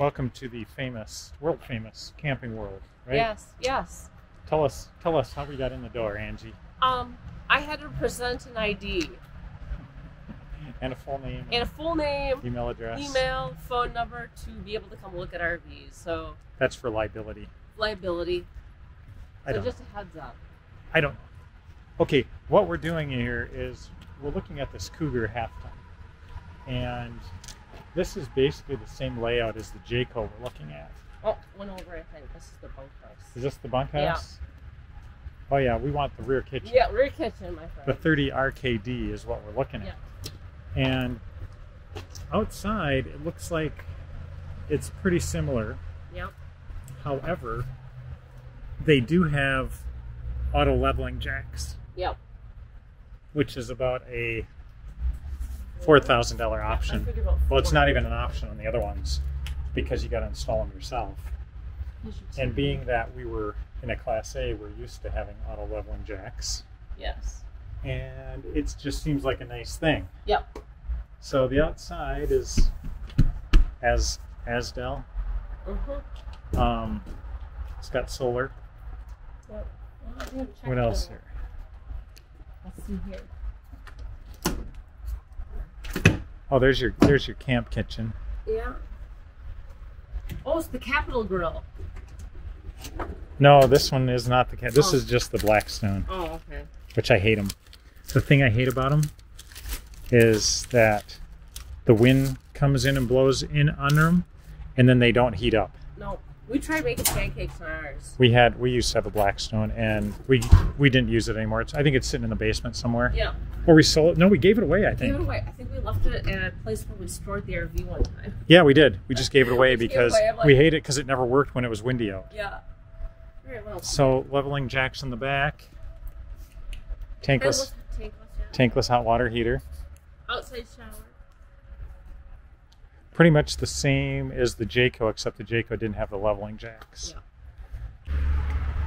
Welcome to the famous, world famous camping world, right? Yes, yes. Tell us, tell us how we got in the door, Angie, Um, I had to present an ID and a full name, and a full name, email address. email, phone number to be able to come look at RVs. So That's for liability. liability. I So don't. just a heads up. I don't. Okay, what we're doing here is we're looking at this Cougar half ton, and this is basically the same layout as the Jayco we're looking at. Oh, went over. I think this is the bunkhouse. Is this the bunkhouse? Yeah. Oh yeah, we want the rear kitchen. Yeah, rear kitchen, my friend. The 30 RKD is what we're looking at. Yeah. And outside, it looks like it's pretty similar. Yep. However, they do have auto leveling jacks, Yep. which is about a $4,000 option. Well, it's not even an option on the other ones because you got to install them yourself. And being that we were in a Class A, we're used to having auto leveling jacks. Yes. And it just seems like a nice thing. Yep. So the outside is as Azdel. Mhm. Um, it's got solar. Yep. I didn't check What else here? Let's see here. Oh, there's your there's your camp kitchen. Yeah. Oh, it's the Capitol Grill. No, this one is not the cat. This Oh. is just the Blackstone, Oh, okay. which I hate them. The thing I hate about them is that the wind comes in and blows in under them, and then they don't heat up. No, we tried making pancakes on ours. We had we used to have a Blackstone, and we we didn't use it anymore. It's, I think it's sitting in the basement somewhere. Yeah. Or we sold it. No, we gave it away. I think. Gave it away. I think we left it at a place where we stored the RV one time. Yeah, we did. We just gave it away just it because away. Like- we hate it because it never worked when it was windy out. Yeah. Very well. So leveling jacks in the back, tankless Tankless, tankless, yeah. tankless hot water heater, Outside shower. Pretty much the same as the Jayco, except the Jayco didn't have the leveling jacks. Yeah.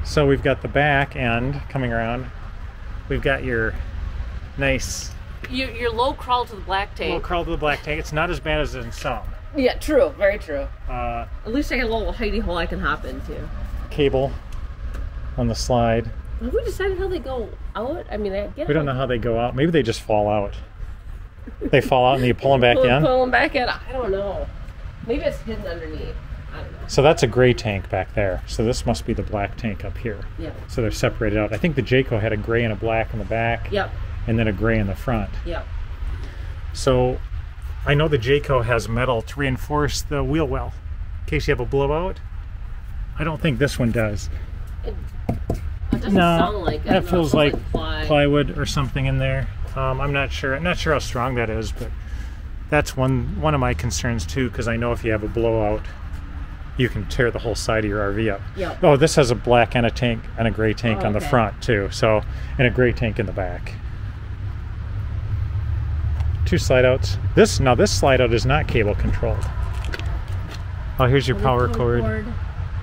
So we've got the back end coming around. We've got your nice Your, your low crawl to the black tank. crawl to the black tank. It's not as bad as in some. Yeah, true. Very true. Uh, At least I got a little hidey hole I can hop into. cable on the slide. Have we decided how they go out? I mean, I get We don't know how they go out. Maybe they just fall out. They fall out and you pull them back pull, in. Pull them back in. I don't know. Maybe it's hidden underneath. I don't know. So that's a gray tank back there. So this must be the black tank up here. Yeah. So they're separated out. I think the Jayco had a gray and a black in the back, Yep. and then a gray in the front. Yep. So I know the Jayco has metal to reinforce the wheel well in case you have a blowout. I don't think this one does. It, it doesn't No, sound like it. that No, feels like ply. Plywood or something in there. Um, I'm not sure. I'm not sure how strong that is, but that's one one of my concerns too. Because I know if you have a blowout, you can tear the whole side of your RV up. Yep. Oh, this has a black and a tank and a gray tank Oh, on the okay. front too. So, and a gray tank in the back. Two slide outs. This now this slide out is not cable controlled. Oh, here's your power cord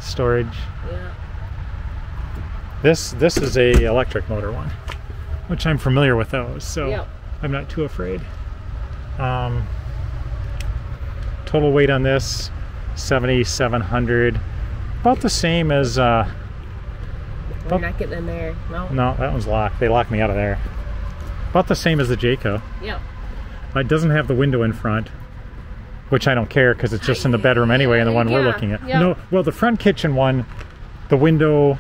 storage. Yeah. This this is a electric motor one, which I'm familiar with those, so Yep. I'm not too afraid. Um, total weight on this 7,700, about the same as. Uh, We're not getting in there. No. no, that one's locked. They locked me out of there. About the same as the Jayco. yeah It doesn't have the window in front, which I don't care because it's just in the bedroom anyway, and the one we're looking at. yeah. No, well, the front kitchen one, the window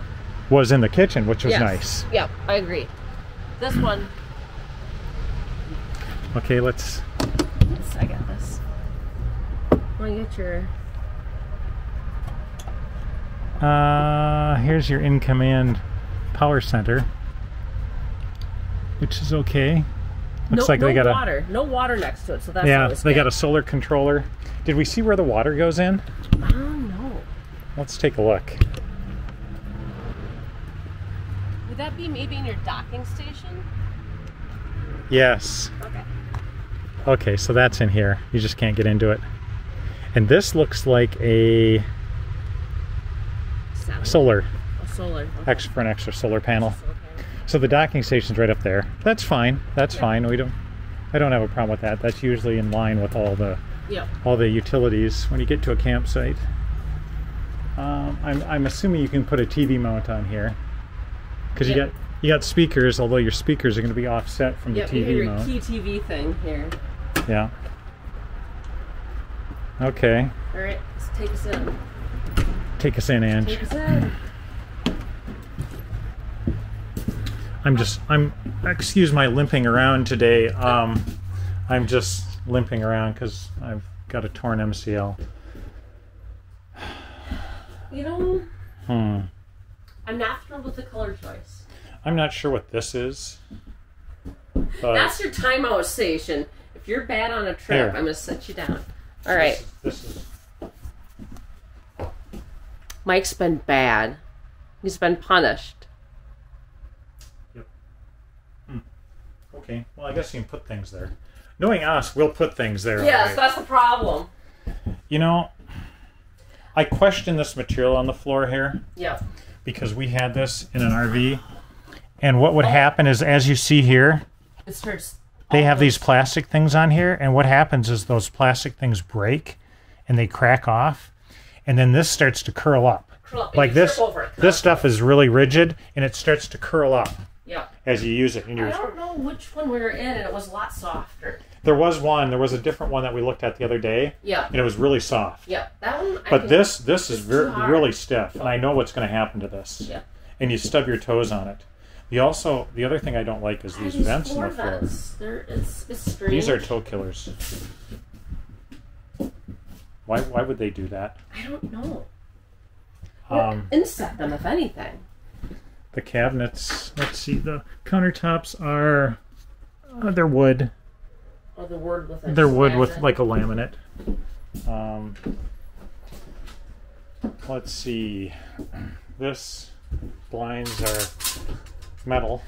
was in the kitchen, which was Yes. nice. Yep. I agree. This one. Okay, let's. Yes, I got this. Want to get your Uh, here's your in command power center, which is okay. Looks no, like no they got a water, no water next to it, so that's yeah, they got a solar controller. Did we see where the water goes in? Oh no, Let's take a look. would that be maybe in your docking station? Yes. Okay. Okay, so that's in here. You just can't get into it. And this looks like a Seven. solar, Oh, solar. Okay. extra for an extra solar panel. So the docking station's right up there. That's fine. That's Yeah. fine. We don't. I don't have a problem with that. That's usually in line with all the Yep. all the utilities when you get to a campsite. Um, I'm, I'm assuming you can put a TV mount on here because you got you got speakers, although your speakers are going to be offset from the Yep. You TV have your key TV thing here. Yeah. Okay, All right. Let's take us in. take us in, Ange. Take us in. I'm just I'm excuse my limping around today. Um, I'm just limping around because I've got a torn MCL. You know, Hmm. I'm not thrilled with the color choice. I'm not sure what this is. But That's your timeout station. If you're bad on a trip, Here. I'm gonna set you down. All right. This is Mike's been bad. He's been punished. Yep. Hmm. Okay. Well, I guess you can put things there. Knowing us, we'll put things there. Yes, alright. that's the problem. You know, I question this material on the floor here Yep. Because we had this in an RV, and what would happen is, as you see here, It starts. they have these plastic things on here, and what happens is those plastic things break and they crack off, and then this starts to curl up. curl up Like this, trip over it. this stuff is really rigid, and it starts to curl up Yep. as you use it. And I you're, don't know which one we were in, and it was a lot softer. There was one, there was a different one that we looked at the other day, Yeah. and it was really soft. Yeah, That one. I But can- this, this is it's ver- too hard. really stiff, and I know what's going to happen to this. Yeah. And you stub your toes on it. The also, the other thing I don't like is these vents in the floor. vents. There is it's strange. These are toe killers. Why, why would they do that? I don't know. Um, inset them, if anything. the cabinets. Let's see. The countertops are uh, they're wood. Or the word with it. They're wood with like a laminate. Um, let's see. This blinds are metal.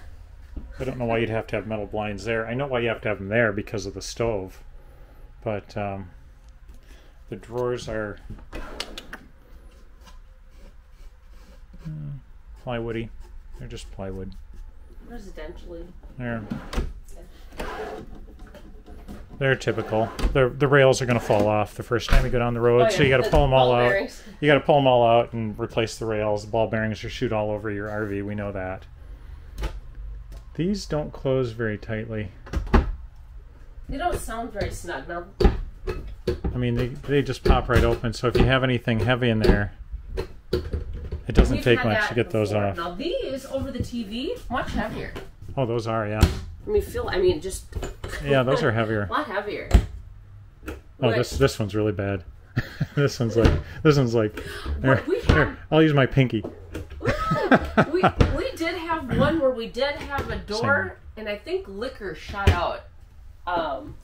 I don't know why you'd have to have metal blinds there. I know why you have to have them there because of the stove, but um, the drawers are mm, plywoody. They're just plywood. residentially. They're they're typical. The the rails are going to fall off the first time you go down the road, Oh, so you got to pull them all out. bearings. You got to pull them all out and replace the rails. Ball bearings are shoot all over your RV. We know that. These don't close very tightly. They don't sound very snug. Now, I mean, they they just pop right open. So if you have anything heavy in there, it doesn't we've take much to get those off. Now these over the TV, much heavier. Oh, those are yeah, I mean, feel. I mean, just yeah. Those are heavier. a lot heavier. Oh, Like, this this one's really bad. this one's like this one's like. Here, we here, I'll use my pinky. we we did have one where we did have a door, and I think liquor shot out. Um,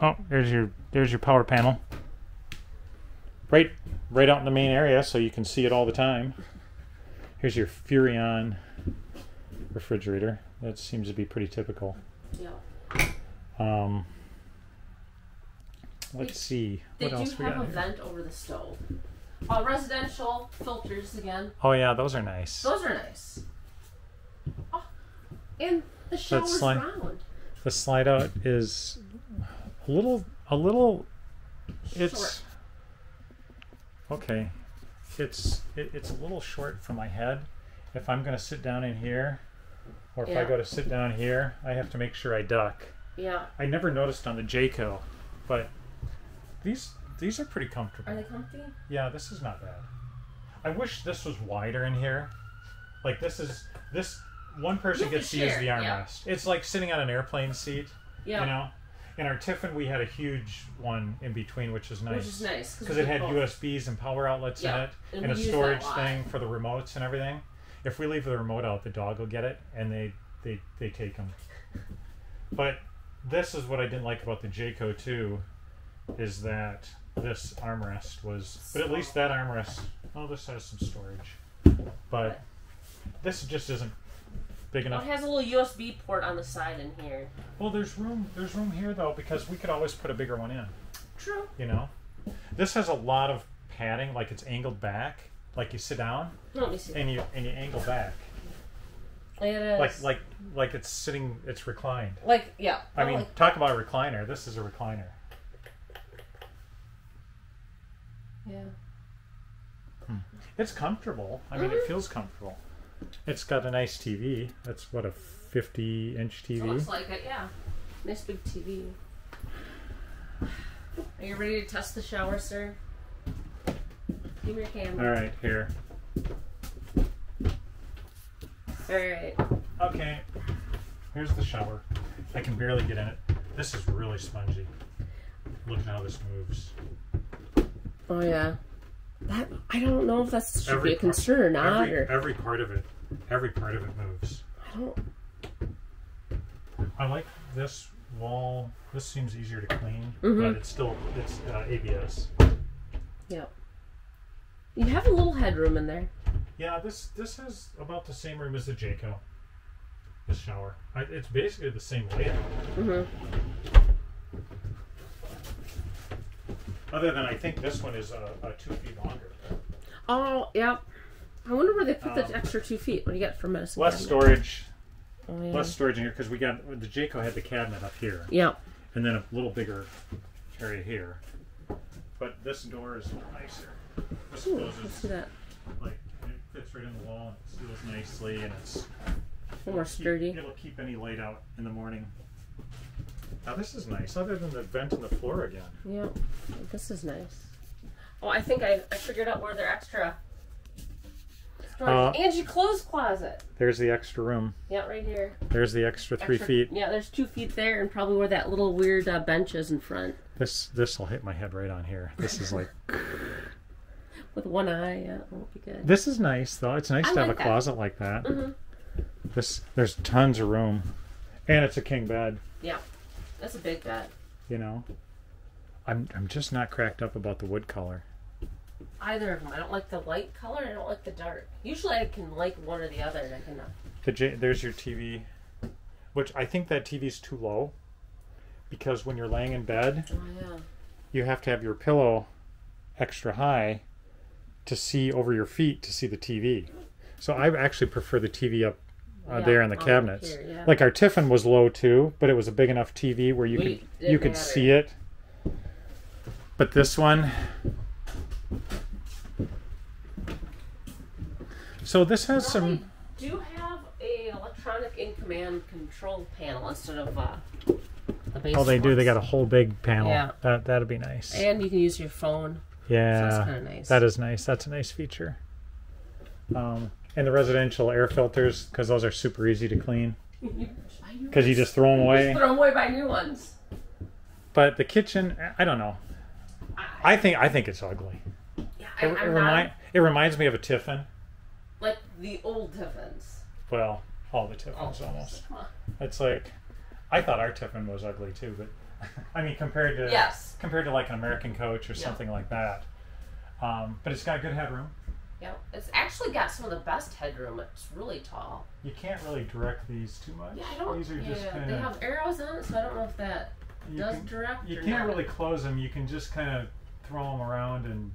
Oh, there's your there's your power panel. Right right out in the main area so you can see it all the time. Here's your Furrion refrigerator. That seems to be pretty typical. yeah. Um, let's see. They What do else we have got a here? vent over the stove. Uh, residential filters again. Oh yeah, those are nice. Those are nice. Oh, and the shower's like- round. The slide out is a little a little it's Short. okay. It's it, it's a little short for my head. If I'm going to sit down in here or if I go to sit down here, I have to make sure I duck. Yeah. I never noticed on the Jayco, but these these are pretty comfortable. Are they comfy? Yeah, this is not bad. I wish this was wider in here. Like this is this one person You gets to use share, the yeah. armrest. It's like sitting on an airplane seat, Yeah. you know. In our Tiffin, we had a huge one in between, which is nice Which is nice because it had both- USBs and power outlets in it, and and, a that a storage thing for the remotes and everything. If we leave the remote out, the dog will get it, and they they they take them. But this is what I didn't like about the Jayco too, is that this armrest was, but at least that armrest, oh, this has some storage, but this just isn't big enough. it has a little USB port on the side in here. Well, there's room. There's room here though because we could always put a bigger one in. True. You know, this has a lot of padding, like it's angled back, like you sit down Let me see. and you and you angle back. It is. Like like like it's sitting. It's reclined. Like, yeah. I mean, like, talk about a recliner. This is a recliner. yeah. It's comfortable. I mean, Mhm. it feels comfortable. It's got a nice TV. That's what a 50 inch It TV. looks like it, yeah. Nice big TV. Are you ready to test the shower, sir? Give me your camera. All right, here. All right. Okay. Here's the shower. I can barely get in it. This is really spongy. Look at how this moves. Oh yeah. That I don't know if that should Every be a part- concern or not. Every, or every part of it, every part of it moves. I don't. I like this wall. This seems easier to clean, Mhm. but it's still it's uh, ABS. Yep. You have a little headroom in there. Yeah, this this has about the same room as the Jayco. This shower. I, it's basically the same layout, Mm-hmm. other than I think this one is uh, uh, two feet longer. Oh, yep. I wonder where they put Um, the extra two feet. What do you get for medicine? Less cabinet? storage, Oh, yeah. less storage in here because we got the Jayco had the cabinet up here, Yep. and then a little bigger area here. But this door is nicer. This Ooh, let's closes see that. like it fits right in the wall and it seals nicely, and it's More keep- sturdy. It'll keep any light out in the morning. Now this is nice, other than the vent in the floor again. Yep. This is nice. Oh, I think I, I figured out where they're extra. Uh, Angie clothes closet. There's the extra room. Yeah, right here. There's the extra three Extra- feet. Yeah, there's two feet there, and probably where that little weird uh, bench is in front This this will hit my head right on here. This is like with one eye. Yeah, that won't be good. this is nice though. It's nice I to have a that. closet like that. Mm -hmm. This there's tons of room, and it's a king bed. Yeah, that's a big bed. You know, I'm I'm just not cracked up about the wood color. Either of them. I don't like the light color. I don't like the dark. Usually, I can like one or the other. and I can. Uh, The J, there's your TV, which I think that TV's too low, because when you're laying in bed, oh yeah. you have to have your pillow extra high to see over your feet to see the TV. So I actually prefer the TV up uh, Yeah, there in the cabinets. here, yeah. Like our Tiffin was low too, but it was a big enough TV where you We- could you could mattered. see it. But this one So this has some They do have a electronic in command control panel instead of uh, the basic Oh, they do. They got a whole big panel. Yeah. That that'd be nice. And you can use your phone. So yeah. that's kind of nice. That is nice. That's a nice feature. Um, and the residential air filters, because those are super easy to clean, because you just throw them away. Throw them away by new ones. But the kitchen, I don't know. I think I think it's ugly. Yeah, It, I, it, I'm remind, it reminds me of a Tiffin. Like the old Tiffins. Well, all the Tiffins almost. come on. It's like I thought our Tiffin was ugly too, but I mean compared to Yes. compared to like an American Coach or Yeah. something like that. Um, but it's got good headroom. Yeah, it's actually got some of the best headroom. It's really tall. You can't really direct these too much. Yeah, I don't. These are yeah, just kind they have arrows on it, so I don't know if that does can, direct. you can't not. really close them. You can just kind of throw them around, and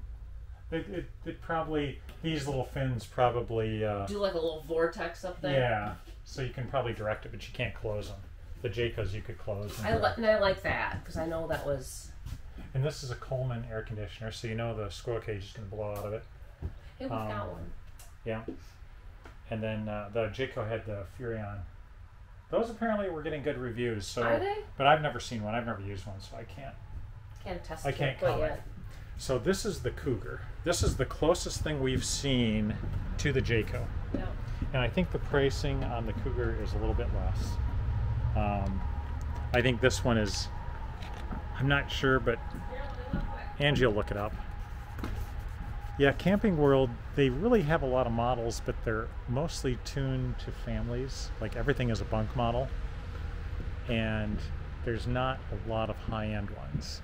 it, it, it probably these little fins probably. Uh, do like a little vortex up there. yeah, so you can probably direct it, but you can't close them. The Jaycos you could close. And, I li- and I like that because I know that was. and this is a Coleman air conditioner, so you know the squirrel cage is going to blow out of it. Hey, we've Um, got one. Yeah. And then uh, the Jayco had the Furrion. Those apparently were getting good reviews. So, Are they? but I've never seen one. I've never used one, so I can't. Can't test I can't quite comment. yet. So this is the Cougar. This is the closest thing we've seen to the Jayco, Yeah. and I think the pricing on the Cougar is a little bit less. Um, I think this one is. I'm not sure, but Angie will look it up. Yeah, Camping World, they really have a lot of models, but they're mostly tuned to families. Like everything is a bunk model. And there's not a lot of high end ones.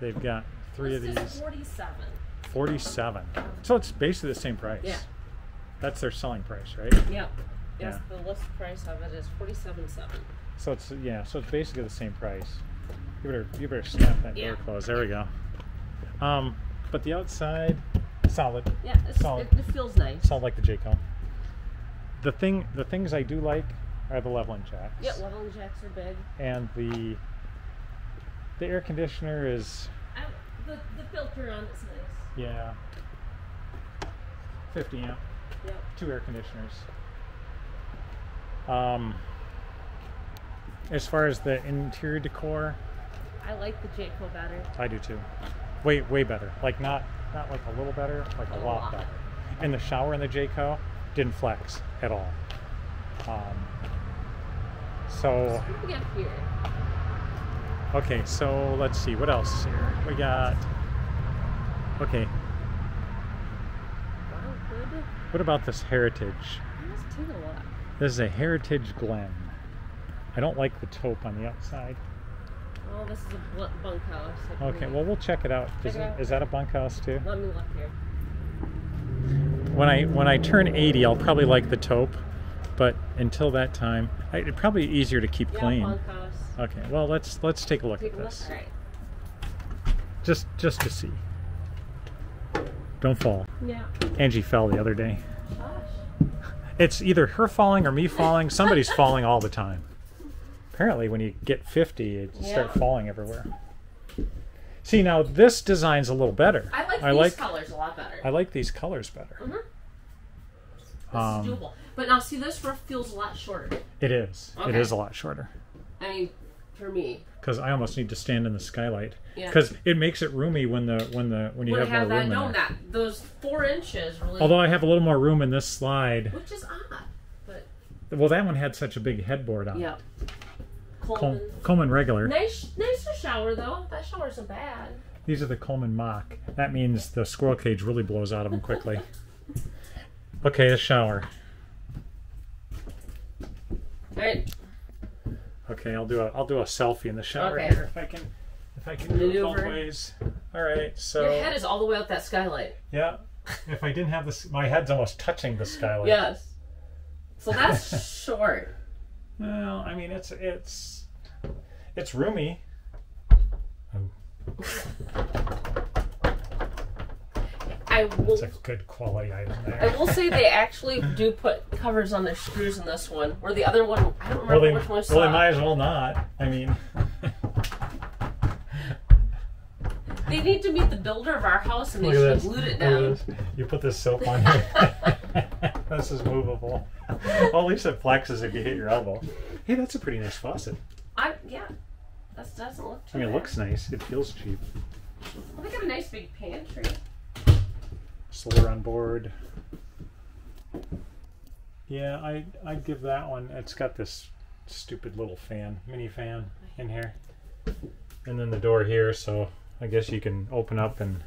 They've got three of these. forty-seven. 47. So it's basically the same price. Yeah. That's their selling price, right? Yep. Yeah. Yes, the list price of it is forty-seven seven. So it's yeah, so it's basically the same price. You better you better snap that Yeah. door closed. There we go. Um, but the outside, solid. Yeah, it's, Solid. it, it feels nice. Solid like the Jayco. the thing the things I do like are the leveling jacks. Yeah, leveling jacks are big. And the the air conditioner is I, the the filter on it's nice. Yeah. 50 amp, Yep. two air conditioners. Um as far as the interior decor, I like the Jayco better. I do too. Way way better. Like not not like a little better, like a, A lot, lot. better. And the shower in the Jayco didn't flex at all. Um, so What do we got here? okay, so let's see what else is here. We got okay. What about this heritage? Let's take a look. This is a heritage glen. I don't like the taupe on the outside. Oh, this is a bunkhouse. Okay, well we'll check it out. Is, it is that a bunkhouse too? Let me look here. when I when I turn 80, I'll probably like the taupe, but until that time, I, it'd probably be easier to keep Yeah, clean. bunkhouse. Okay, well let's let's take a look Take at a this, right. just just to see. Don't fall. Yeah. Angie fell the other day. Gosh. It's either her falling or me falling. Somebody's falling all the time. Apparently, when you get 50, you start falling everywhere. See now, this design's a little better. I like I these like colors a lot better. I like these colors better. Mhm. This Um, is doable. But now, see, this roof feels a lot shorter. It is. It Okay. is a lot shorter. I mean, for me. because I almost need to stand in the skylight Yeah. because it makes it roomy when the when the when you Would have have, more that room in known there. that those four inches really. Although I have a little more room in this slide. which is odd, but Well, that one had such a big headboard on. yeah. it. Col- Coleman. Coleman regular. Nice, nicer shower though. That shower isn't bad. These are the Coleman Mach. That means the squirrel cage really blows out of them quickly. okay, the shower. All right. Okay, I'll do a I'll do a selfie in the shower Okay. here if I can I can do it both ways. All right, so Your head is all the way up that skylight. yeah. If I didn't have this, my head's almost touching the skylight. Yes. So that's short. Well, I mean, it's it's it's roomy. Oh, I will. it's a good quality item There. I will say they actually do put covers on their screws in this one, where the other one I don't remember Well, they, which one well, saw. they might as well not. I mean, They need to meet the builder of our house, and they should have this. glued it Look down. You put this soap on here. this is movable. Well, at least it flexes if you hit your elbow. Hey, that's a pretty nice faucet. I yeah, that doesn't look I mean, it looks nice. It feels cheap. Well, they got a nice big pantry. Solar on board. Yeah, I I'd give that one. It's got this stupid little fan, mini fan in here, and then the door here. So I guess you can open up and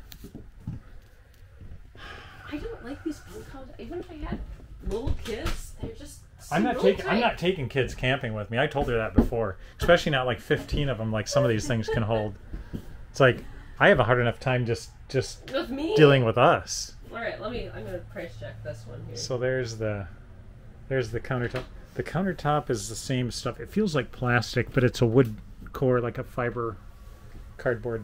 I don't like these bunkhouses. Even if I had little kids, they're just. I'm not taking I'm not taking kids camping with me. I told her that before. Especially not like 15 of them like some of these things can hold. It's like I have a hard enough time just just with me. dealing with us. All right, let me. I'm gonna price check this one here. So there's the there's the countertop. The countertop is the same stuff. It feels like plastic, but it's a wood core like a fiber cardboard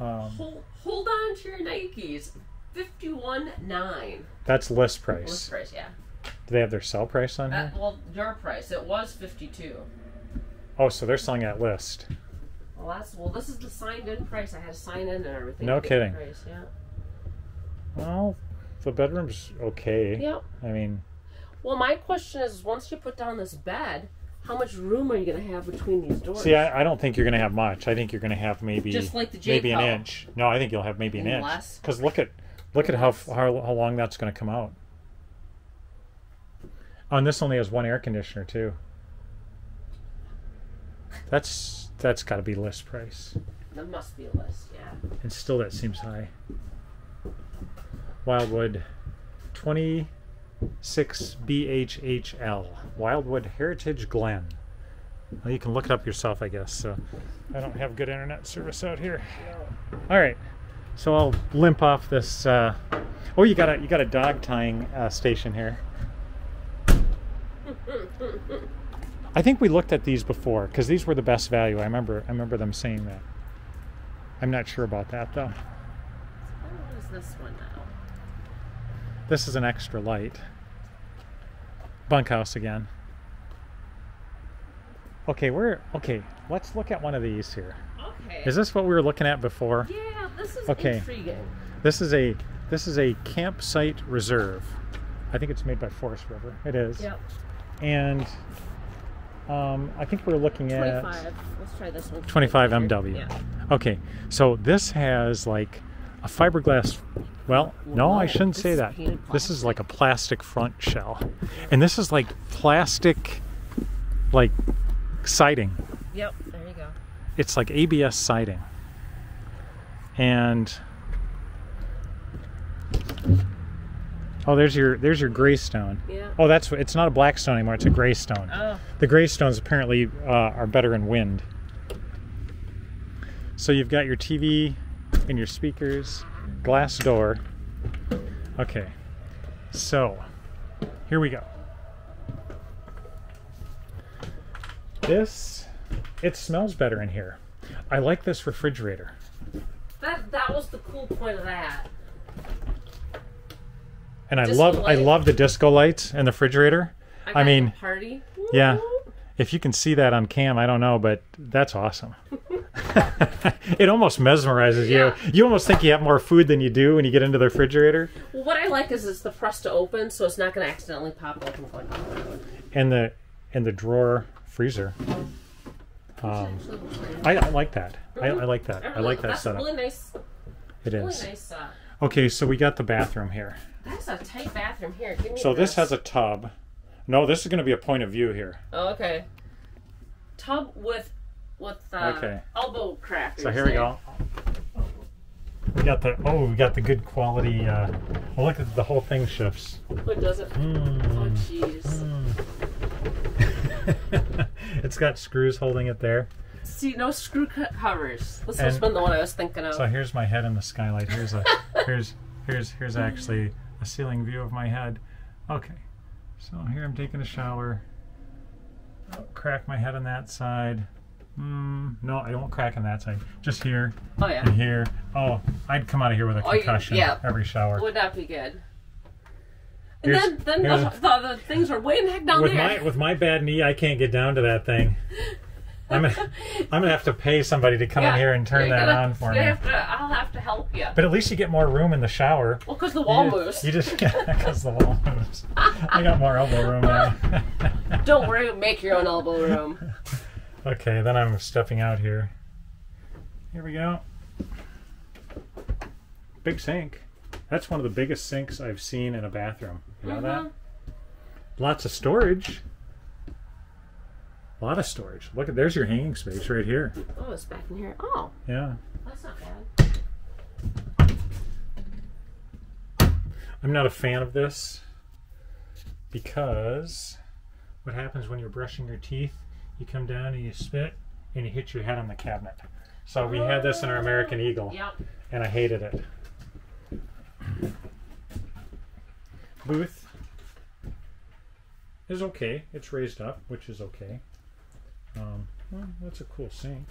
um, hold, hold on to your Nikes. Fifty-one nine. that's list price. List price. yeah. Do they have their sell price on Uh, here? well, your price. It was fifty-two. Oh, so they're selling at list. Well, that's well. This is the signed-in price. I had to sign in and everything. No to get the kidding. Price, yeah. Well, the bedroom's okay. Yeah. I mean, Well, my question is, once you put down this bed, how much room are you gonna have between these doors? See, I, I don't think you're going to have much. I think you're going to have maybe Just like the J maybe an inch. No, I think you'll have maybe an And inch. less? Because look at look at how, Less. how how long that's going to come out. Oh, and this only has one air conditioner too. That's that's got to be list price, That must be a list. Yeah. and still that seems high. Wildwood, twenty six BHHL Wildwood Heritage Glen. Well, you can look it up yourself, I guess. So I don't have good internet service out here. All right, so I'll limp off this. Uh, oh, you got a you got a dog tying uh, station here. I think we looked at these before because these were the best value. I remember I remember them saying that. I'm not sure about that though. What is this one? This is an extra light. bunkhouse again. Okay, we're okay. Let's look at one of these here. Okay. Is this what we were looking at before? yeah, this is Okay. intriguing. This is a this is a campsite reserve. I think it's made by Forest River. It is. Yep. And um, I think we're looking at 25. Let's try this one. 25 MW. Yeah. Okay, so this has like a fiberglass. Well, no, I shouldn't say that. This is like a plastic front shell, and this is like plastic, like siding. Yep. There you go. It's like ABS siding, and oh, there's your there's your gray stone. Yeah. Oh, that's it's not a black stone anymore. It's a gray stone. Oh. The gray stones apparently uh, are better in wind. So you've got your TV and your speakers, glass door. Okay, so here we go. This, it smells better in here. I like this refrigerator. That that was the cool point of that. And I Disco love I love the disco lights in the refrigerator. I got mean, party. yeah. If you can see that on cam, I don't know, but that's awesome. it almost mesmerizes Yeah. you. You almost think you have more food than you do when you get into the refrigerator. Well, what I like is it's the press to open, so it's not going to accidentally pop open going down. And the and the drawer freezer. Um, I, I like that. I, I like that. I like that That's setup. a really nice, It really is. nice. Uh, Okay, so we got the bathroom here. that's a tight bathroom here. Give me So this has a tub. No, this is going to be a point of view here. Oh, okay. Tub with with uh, Okay. elbow crackers. So here we there. go. We got the oh, we got the good quality. Uh, well, look at the whole thing shifts. What does it? Mm. Oh, jeez. it's got screws holding it there. See, no screw covers. This must And- been the one I was thinking of. So here's my head in the skylight. Here's a here's here's here's actually a ceiling view of my head. Okay, so here I'm taking a shower. I'll crack my head on that side. Mm, no, I don't crack on that side. Just here oh yeah. and here. Oh, I'd come out of here with a Oh, concussion yeah. every shower. Would that be good? And Here's- then, then the, the, the things are way back down with there. my with my bad knee, I can't get down to that thing. I'm gonna I'm gonna have to pay somebody to come in here and turn that gonna- on for me. Have to, I'll have to help you. But at least you get more room in the shower. Well, because the wall you, moves. You just because the wall moves. I got more elbow room now. Don't worry, make your own elbow room. Okay, then I'm stepping out here. Here we go. Big sink. That's one of the biggest sinks I've seen in a bathroom. You know that? Mhm. Lots of storage. A lot of storage. Look at there's your hanging space right here. Oh, it's back in here. Oh, Yeah. that's not bad. I'm not a fan of this because what happens when you're brushing your teeth, you come down and you spit and you hit your head on the cabinet. So we had this in our American Eagle Yep. and I hated it. Booth is okay. It's raised up, which is okay. Um, well, that's a cool sink.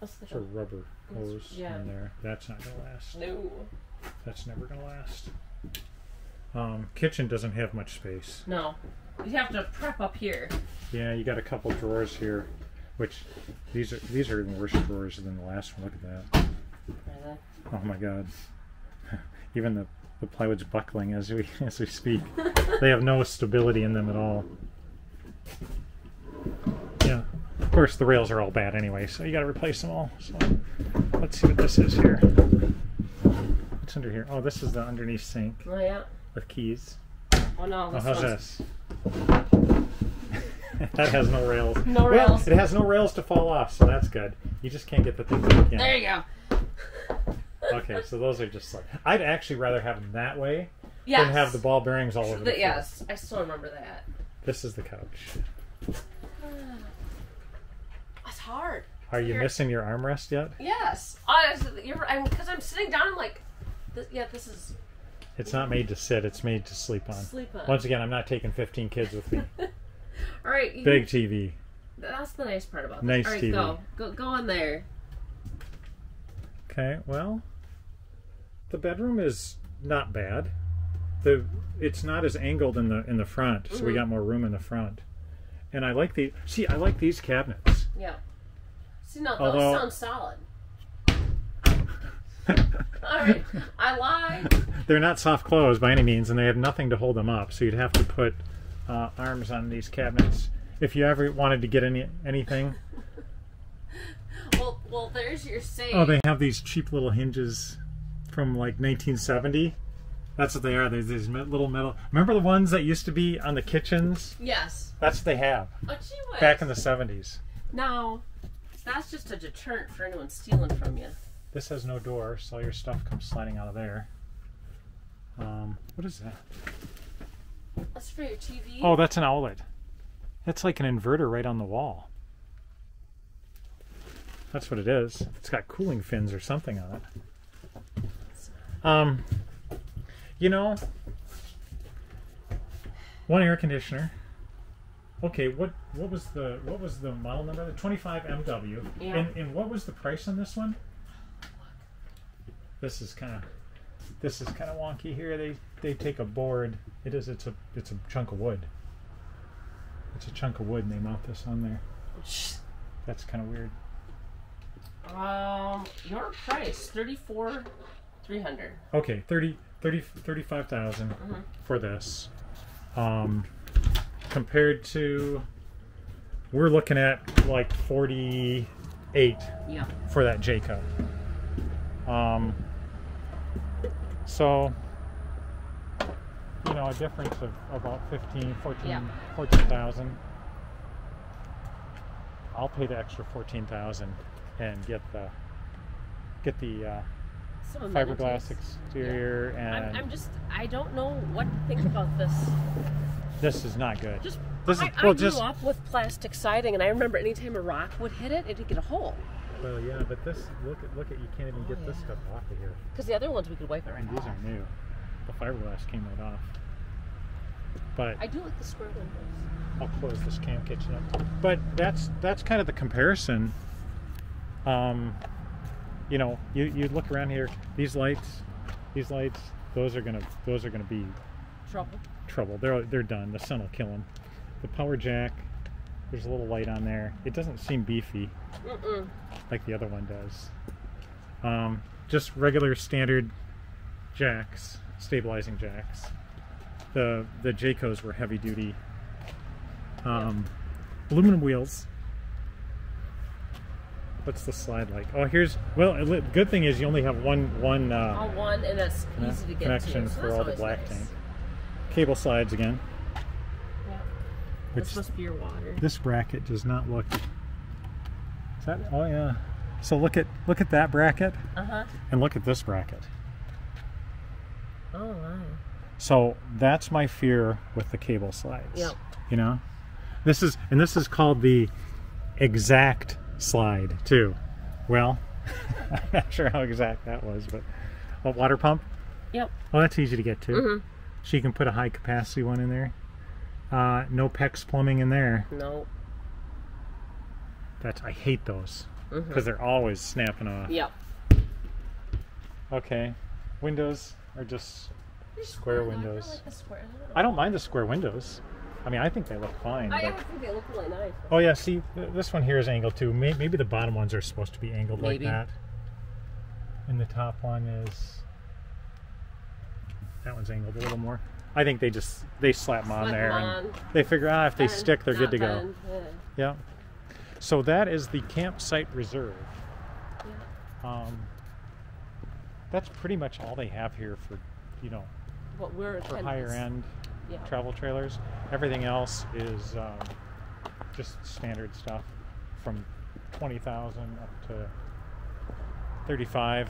That's It's a rubber hose yeah. in there. That's not gonna last. No. That's never gonna last. Um, kitchen doesn't have much space. No. You have to prep up here. Yeah, you got a couple drawers here, which these are these are even worse drawers than the last one. Look at that. Oh my god. Even the, the plywood's buckling as we as we speak. they have no stability in them at all. Yeah. Of course the rails are all bad anyway, so you gotta replace them all. So let's see what this is here. What's under here? Oh, this is the underneath sink Oh, yeah. with keys. Oh, no. Oh, how's this? that has no rails. No Well, rails. it has no rails to fall off, so that's good. You just can't get the thing back in. There you go. Okay, so those are just like I'd actually rather have them that way Yes. than have the ball bearings all over the The- yes, I still remember that. This is the couch. It's hard. Are you missing your armrest yet? Yes. Honestly, you're right. Because I'm sitting down, I'm like, this, yeah, this is It's not made to sit, it's made to sleep on. sleep on. Once again, I'm not taking 15 kids with me. All right. You, Big TV. That's the nice part about this. Nice All right, TV. go. Go, go in there. Okay, well, the bedroom is not bad. the it's not as angled in the in the front, so we Mhm. got more room in the front. And I like the see, I like these cabinets. Yeah. See, now those Although- sound solid. All right, I lied. They're not soft close by any means, and they have nothing to hold them up. So you'd have to put uh, arms on these cabinets if you ever wanted to get any anything. Well, well, there's your safe. Oh, they have these cheap little hinges from like 1970. That's what they are. There's these little metal. Remember the ones that used to be on the kitchens? Yes. That's what they have Oh, gee whiz. back in the 70s. Now, that's just a deterrent for anyone stealing from you. This has no door, so all your stuff comes sliding out of there. Um, what is that? That's for your TV. Oh, that's an outlet. That's like an inverter right on the wall. That's what it is. It's got cooling fins or something on it. Um, you know, one air conditioner. Okay, what what was the what was the model number? The 25 MW. Yeah. And and what was the price on this one? This is kind of this is kind of wonky here. They they take a board. It is it's a it's a chunk of wood. It's a chunk of wood and they mount this on there. That's kind of weird. Um, your price thirty-four, three hundred. Okay, 30, 30 35,000 Mhm. for this. Um, compared to, we're looking at like 48 Yeah. for that Jayco. Um, so, you know, a difference of about 15, 14, Yeah. 14,000. I'll pay the extra 14,000 and get the, get the uh, Some fiberglass amenities. exterior and I'm, I'm just, I don't know what to think about this. this is not good. Just, This is- I, well, I grew just- up with plastic siding, and I remember anytime a rock would hit it, it'd get a hole. Well, yeah, but this look at look at you can't even get this stuff off of here. Because the other ones we could wipe it right And these off. are new. The fiberglass came right off. But I do like the square windows. I'll close this cam kitchen up. But that's that's kind of the comparison. Um, you know, you, you look around here. These lights, these lights, those are gonna those are gonna be Trouble. trouble. They're they're done. The sun will kill them. The power jack, there's a little light on there. It doesn't seem beefy Mm-mm. like the other one does. Um, just regular standard jacks, stabilizing jacks. The the Jaycos were heavy duty. Um, aluminum wheels. What's the slide like? Oh, here's well. li- Good thing is you only have one one uh, All one, and that's easy to get connection to. so for all the black nice. tank. Cable slides again. Yeah. Which That's supposed to be your water. this bracket does not look. Is that? Oh yeah. So look at look at that bracket Uh huh. and look at this bracket. Oh my. So that's my fear with the cable slides. Yep. You know, this is and this is called the exact slide too. Well, I'm not sure how exact that was, but a water pump. Yep. Well, that's easy to get to. Mm -hmm. So you can put a high capacity one in there. Uh, no PEX plumbing in there. No. That's I hate those because they're always snapping off. Yep. Okay, windows are just square windows. I like the square. I don't mind the square windows. I mean, I think they look fine. I but- think they look really nice. Oh yeah, see, this one here is angled too. Maybe the bottom ones are supposed to be angled Maybe. like that. And the top one is that one's angled a little more. I think they just they slap them on Slap there 'em and on. they figure ah if they stick they're good to go. yeah. Yeah. So that is the campsite reserve. Yeah. Um, that's pretty much all they have here for you know What we're for higher end Yeah. travel trailers. Everything else is um, just standard stuff from 20,000 up to 35.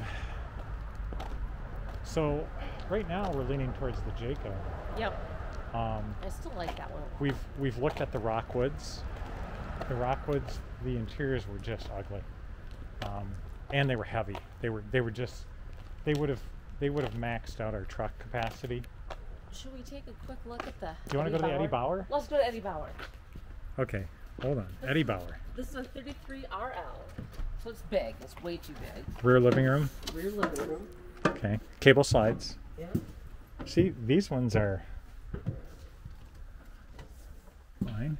So right now we're leaning towards the Jayco. Yep. Um, I still like that one. we've we've looked at the Rockwoods. The Rockwoods, the interiors were just ugly, um, and they were heavy. They were they were just they would have they would have maxed out our truck capacity. Should we take a quick look at the? Do you want to go to the Eddie Bauer? Let's go to Eddie Bauer. Okay, hold on. Eddie Bauer, This is a 33 RL, so it's big. It's way too big. rear living room. Rear living room. Okay, cable slides. See, these ones are fine.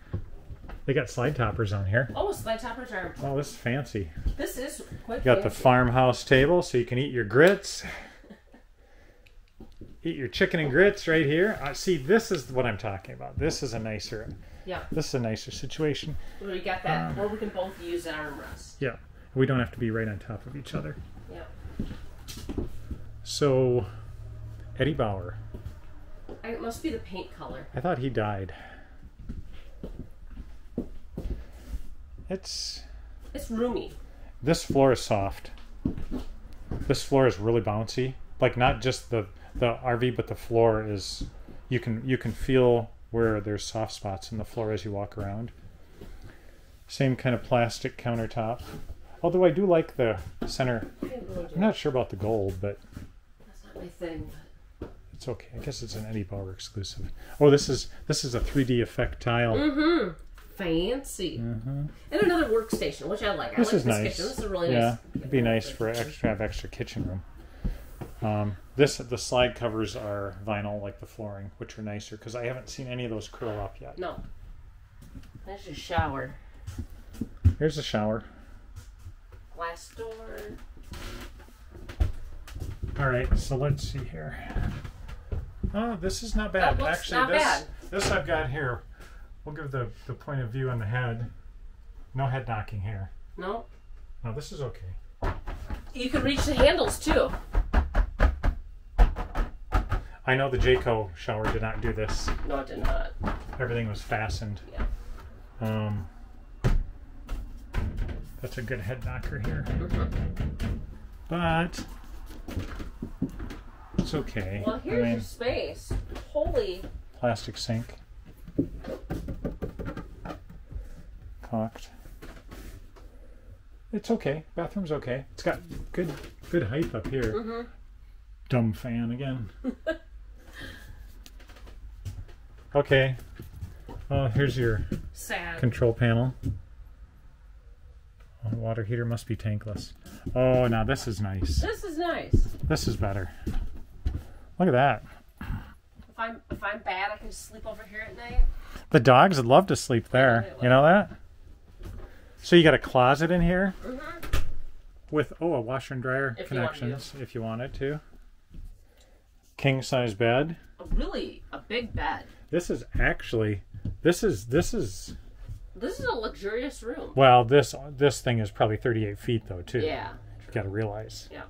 They got slide toppers on here. Oh, slide toppers are. Oh, this is fancy. This is quite. You got the farmhouse table so you can eat your grits. Eat your chicken and grits right here. Uh, see, this is what I'm talking about. This is a nicer. Yeah, This is a nicer situation. we got that where we can both use an armrest. Yeah, we don't have to be right on top of each other. Yeah, So, Eddie Bauer. It must be the paint color. I thought he died. It's It's roomy. this floor is soft. This floor is really bouncy. Like not just the the RV, but the floor is. You can you can feel where there's soft spots in the floor as you walk around. Same kind of plastic countertop. Although I do like the center. I didn't really do I'm not sure about the gold, but That's not my thing. It's okay. I guess it's an Eddie Bauer exclusive. Oh, this is this is a 3D effect tile. Mm-hmm. Fancy. Mm-hmm. And another workstation, which I like. I This like is this nice. kitchen. This is a really yeah, nice. it'd be nice for extra have extra kitchen room. Um, this the slide covers are vinyl like the flooring, which are nicer because I haven't seen any of those curl up yet. No. There's a shower. Here's the shower. Glass door. All right, so let's see here. Oh, this is not bad. Actually, not this bad. this I've got here. We'll give the the point of view on the head. No head knocking here. No. No, this is okay. You can reach the handles too. I know the Jayco shower did not do this. No, it did not. Everything was fastened. Yeah. Um, that's a good head knocker here. Mhm. But it's okay. Well, here's I mean, your space. Holy. plastic sink. Cocked. It's okay. Bathroom's okay. It's got good good height up here. Mm-hmm. Dumb fan again. okay. Oh, here's your Sad. control panel. Oh, water heater must be tankless. Oh, now this is nice. This is nice. This is better. Look at that. If I'm if I'm bad, I can just sleep over here at night. The dogs would love to sleep there. You know that? So you got a closet in here Mm-hmm. with oh a washer and dryer If you connections if you wanted to. King size bed. A really a big bed. This is actually this is this is This is a luxurious room. well this this thing is probably 38 feet though too. Yeah. You got to realize. Yeah.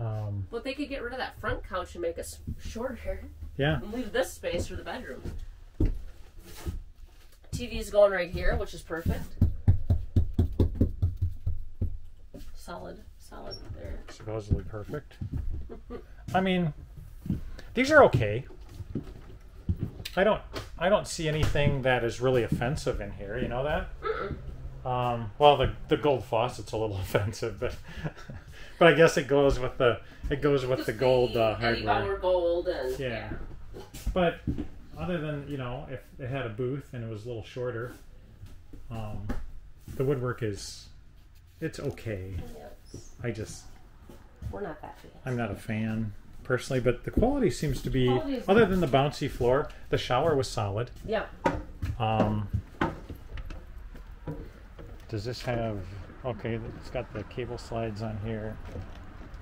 Um, But they could get rid of that front couch and make us shorter yeah. and leave this space for the bedroom. TV is going right here, which is perfect. Solid, solid there. supposedly perfect. I mean, these are okay. I don't I don't see anything that is really offensive in here. You know that? Um, well, the the gold faucet's a little offensive, but but I guess it goes with the it goes with Just the gold uh, hardware. Gold and Yeah. But other than you know, if it had a booth and it was a little shorter, um, the woodwork is it's okay. Yes. I just We're not that. I'm not a fan personally, but the quality seems to be other than the bouncy floor. The shower was solid. Yeah. Um, does this have? Okay, it's got the cable slides on here.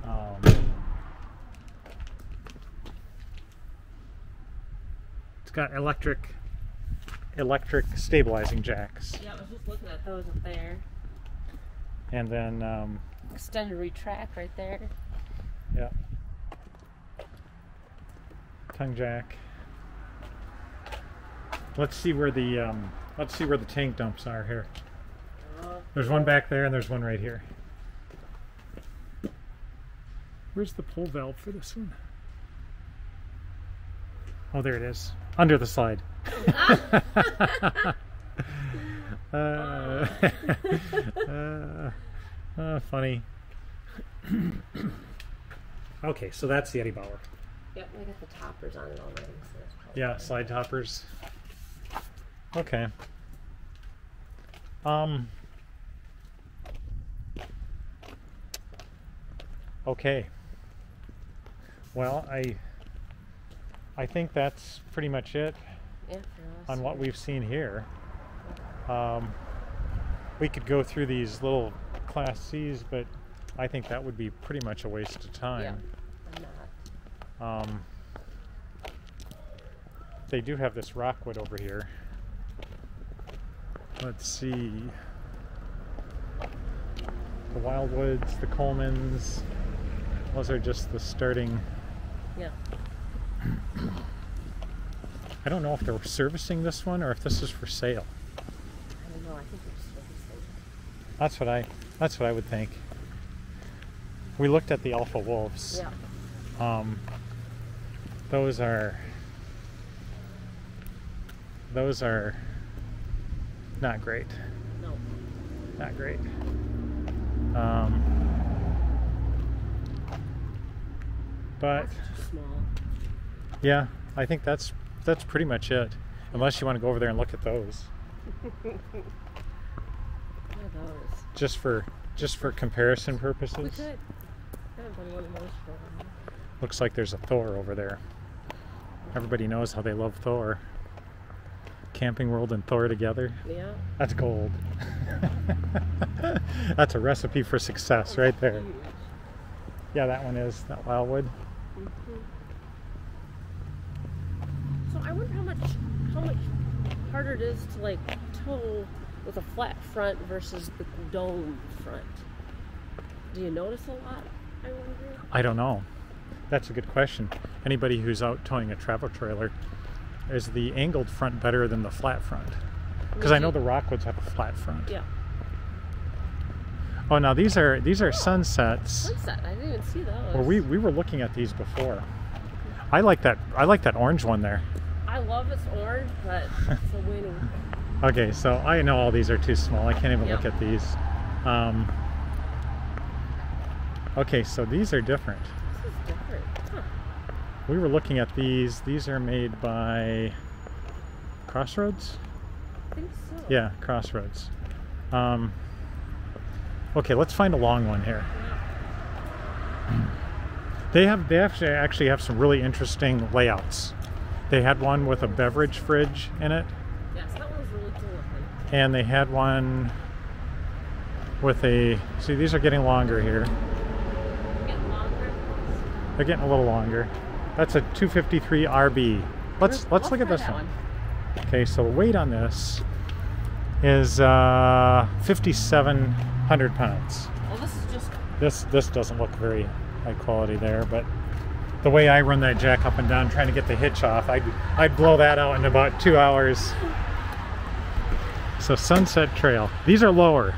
Um, it's got electric electric stabilizing jacks, Yeah, I was just looking at those up there. and then um, Extended retract right there. yeah, tongue jack. Let's see where the um, let's see where the tank dumps are here. There's one back there and there's one right here. Where's the pull valve for this one? Oh, there it is. Under the slide. uh, uh, uh, funny. okay, so that's the Eddie Bauer. yep, we got the toppers on it already. So Yeah, slide toppers. Okay. Um. Okay. Well, I I think that's pretty much it Yeah, on what we've seen here. Um, we could go through these little Class Cs, but I think that would be pretty much a waste of time. I'm not. Um, they do have this rockwood over here. Let's see. The Wildwoods, the Colemans. Those are just the starting. Yeah. I don't know if they're servicing this one or if this is for sale. I don't know. I think it's servicing. That's what I. That's what I would think. We looked at the alpha wolves. Yeah. Um, those are those are not great. No. Not great. Um, but That's too small. yeah, I think that's that's pretty much it. Unless you want to go over there and look at those, What are those? just for just for comparison purposes. could. I one of those for. Looks like there's a Thor over there. Everybody knows how they love Thor. Camping World and Thor together. Yeah. That's gold. That's a recipe for success right there. Yeah, that one is that wildwood. So I wonder how much how much harder it is to like tow with a flat front versus the dome front. Do you notice a lot? I wonder. I don't know. That's a good question. Anybody who's out towing a travel trailer, is the angled front better than the flat front? Because I know the Rockwoods have a flat front. Yeah. Oh, now these are these are sunsets. Sunset. I didn't even see those. Well, we we were looking at these before. I like that. I like that orange one there. I love it's orange, but it's a winning. Okay, so I know all these are too small. I can't even look at these. Um, okay, so these are different. This is different. Huh. We were looking at these. These are made by Crossroads. I think so. Yeah, Crossroads. Um, okay, let's find a long one here. They have they actually actually have some really interesting layouts. They had one with a beverage fridge in it, Yes, that one's really cool and they had one with a. See, these are getting longer here. Getting longer. They're getting a little longer. That's a 253 RB. Let's let's look at this that one. Okay, so the weight on this is uh, 5,700 pounds. Well, this is just This this doesn't look very high quality there, but the way I run that jack up and down trying to get the hitch off, I'd, I'd blow that out in about two hours. So Sunset Trail. These are lower.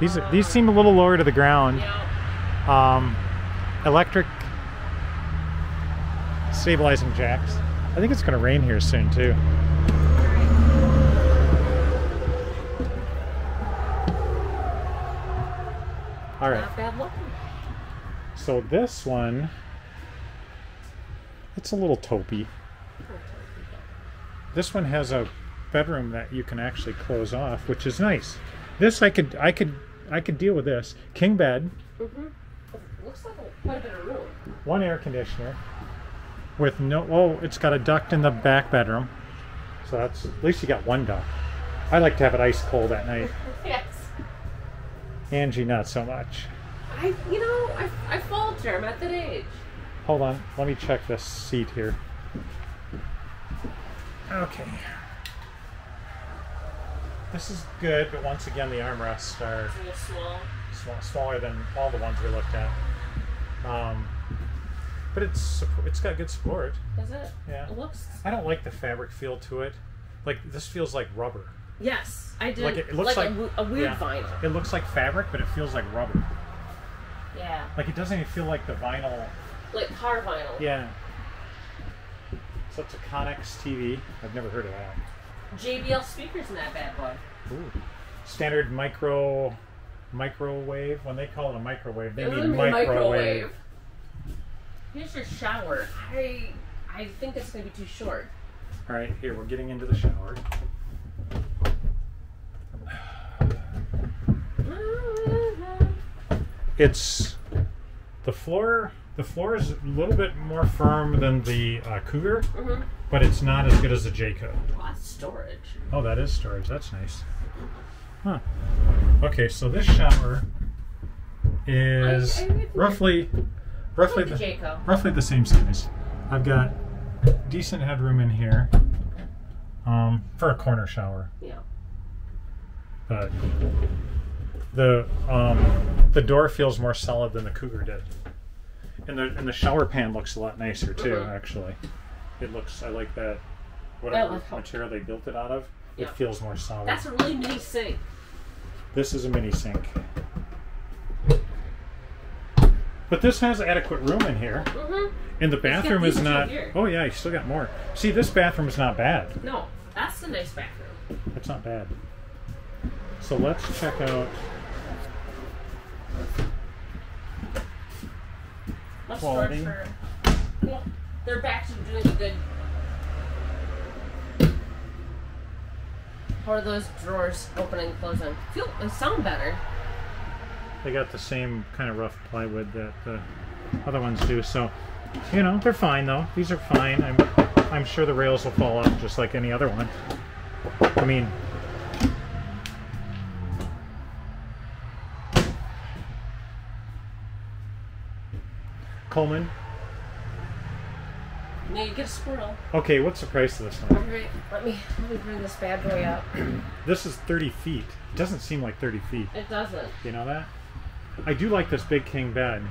These are, these seem a little lower to the ground. yeah. Um, electric stabilizing jacks. I think it's going to rain here soon too. All right. Not bad looking. So this one, it's a little taupey. This one has a bedroom that you can actually close off, which is nice. This I could I could I could deal with this. King bed, Mm-hmm. Looks like a, quite a bit of room. one air conditioner with no oh, it's got a duct in the back bedroom. So that's at least you got one duct. I like to have it ice cold at night. Yes. Angie not so much. I, you know, I, I falter. I'm at that age. Hold on, let me check this seat here. Okay. This is good, but once again, the armrests are It's a little small. small, smaller than all the ones we looked at. Um, but it's suppo- it's got good support. Is it? Yeah. It looks. I don't like the fabric feel to it. Like this feels like rubber. Yes, I did. Like it, it looks like, a, w- a weird yeah. vinyl. It looks like fabric, but it feels like rubber. Yeah. Like it doesn't even feel like the vinyl. Like car vinyl. Yeah. So it's a Connex TV. I've never heard of that. JBL speakers in that bad boy. Ooh. Standard micro microwave. When they call it a microwave, they It mean a microwave. Here's your shower. I I think it's gonna be too short. All right, here we're getting into the shower. It's the floor. the floor is a little bit more firm than the uh, Cougar, Mm-hmm. but it's not as good as the Jayco. Storage. Oh, that is storage. That's nice. Huh. Okay, so this shower is I- I roughly roughly Like the the, roughly the same size. I've got decent headroom in here um, for a corner shower. Yeah. But the um, the door feels more solid than the Cougar did, and the and the shower pan looks a lot nicer too. Mhm. Actually, it looks. I like that. Whatever help. material they built it out of, it Yeah. feels more solid. That's a really mini sink. This is a mini sink. But this has adequate room in here. Mm-hmm. And the bathroom is not. Oh, yeah, you still got more. See, this bathroom is not bad. No, that's the nice bathroom. That's not bad. So let's check out. Much Quality. for. Well, they're back to doing a good. How are those drawers opening and closing? Feel they sound better. They got the same kind of rough plywood that the other ones do. So, you know, they're fine though. These are fine. I'm, I'm sure the rails will fall off just like any other one. I mean, Coleman. Now you get a squirrel. Okay, what's the price of this one? Alright, let me let me bring this bad boy up. This is 30 feet. It doesn't seem like 30 feet. It doesn't. You know that? I do like this big king bed,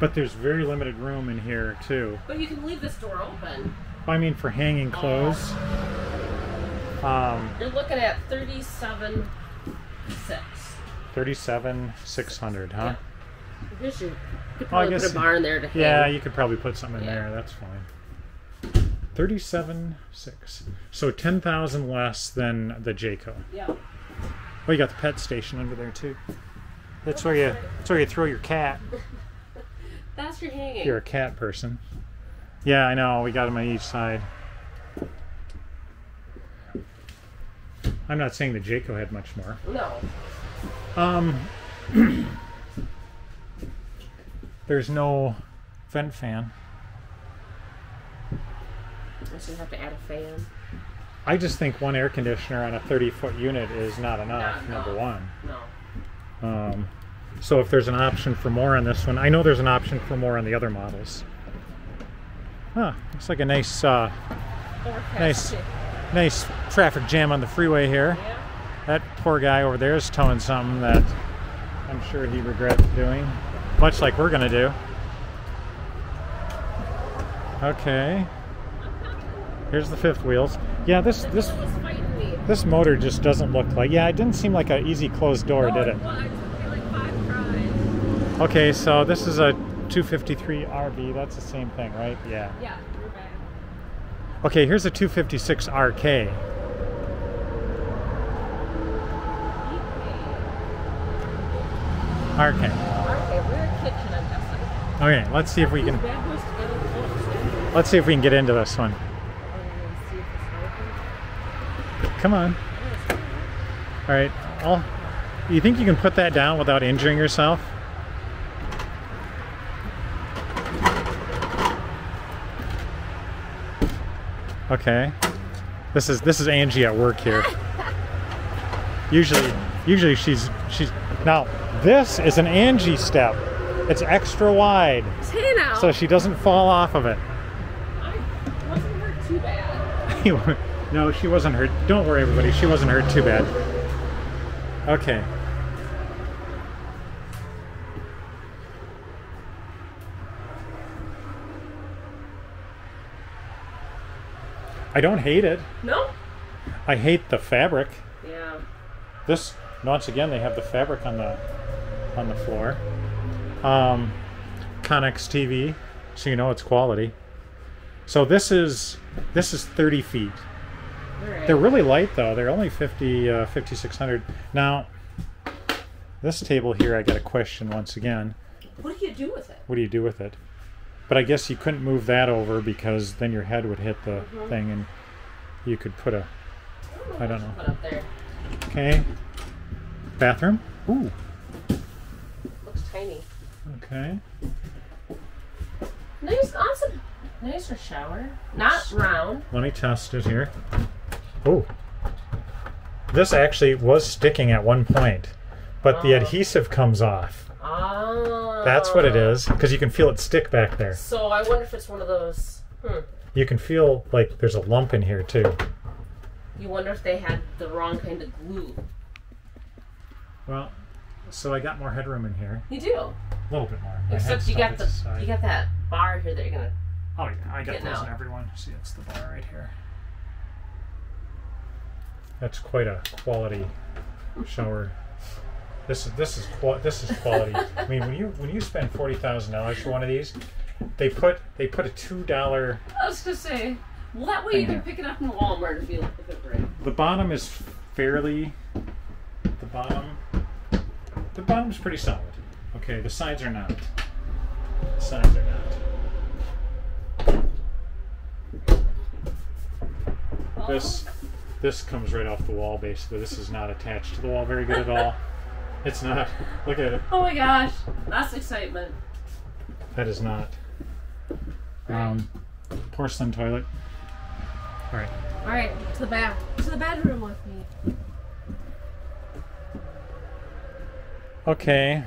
but there's very limited room in here too. But you can leave this door open. I mean, for hanging clothes. Um, You're looking at thirty-seven six. 37 600, huh? I guess you could probably guess- put a barn there to hang. Yeah, you could probably put something in Yeah. there. That's fine. 37 6. So 10,000 less than the Jayco. Yeah. Oh, you got the pet station under there too. That's where you that's where you throw your cat. That's your hanging. You're a cat person. Yeah, I know. We got them on each side. I'm not saying the Jayco had much more. No. Um, there's no vent fan. So you have to add a fan. I just think one air conditioner on a 30 foot unit is not enough. Not number enough. one. No. Um, so if there's an option for more on this one, I know there's an option for more on the other models. Huh, looks like a nice, uh, Nice. nice traffic jam on the freeway here. Yeah. That poor guy over there is towing something that I'm sure he regrets doing, much like we're gonna do. Okay. Here's the fifth wheels. Yeah, this this this motor just doesn't look like. Yeah, it didn't seem like an easy closed door, did it? Okay, so this is a 253 RB. That's the same thing, right? Yeah. Yeah. Okay, here's a 256 RK. RK. Okay, we're a kitchen, I'm guessing. Okay, let's see if we can let's see if we can get into this one. Come on. All right. I'll, you think you can put that down without injuring yourself? Okay. This is this is Angie at work here. Usually usually she's she's now this is an Angie step. It's extra wide so she doesn't fall off of it. I wasn't hurt too bad. no, she wasn't hurt. Don't worry, everybody. She wasn't hurt too bad. Okay. I don't hate it. No? I hate the fabric. Yeah. This once again they have the fabric on the on the floor. Um, Connex TV, so you know it's quality. So this is this is 30 feet. Alright. They're really light though. They're only 50 uh, 5600. Now this table here I got a question once again. What do you do with it? What do you do with it? But I guess you couldn't move that over because then your head would hit the Mhm. thing and you could put a I don't what you know. Put up there. okay bathroom. Ooh, Looks tiny. Okay. Nice, awesome, nicer shower. Not round. Let me test it here. Oh. This actually was sticking at one point, but the Oh. adhesive comes off. Ah. That's what it is, because you can feel it stick back there. So I wonder if it's one of those. Hmm. You can feel like there's a lump in here too. You wonder if they had the wrong kind of glue. Well, so I got more headroom in here. You do. A little bit more. My Except you got the side. you got that bar here that you're gonna. Oh yeah, I got getting those out. in everyone. See, it's the bar right here. That's quite a quality shower. This is this is qua- this is quality. I mean, when you when you spend forty thousand dollars for one of these, they put they put a two dollar. I was gonna say. Well, that way you can pick it up in Walmart if you if it breaks. The bottom is fairly. The bottom. The bottom's pretty solid. Okay, the sides are not. The sides are not. This this comes right off the wall basically. This is not attached to the wall very good at all. It's not. Look at it. Oh my gosh, that's excitement. That is not. Um, porcelain toilet. All right. All right, to the bath, to the bedroom with me. Okay.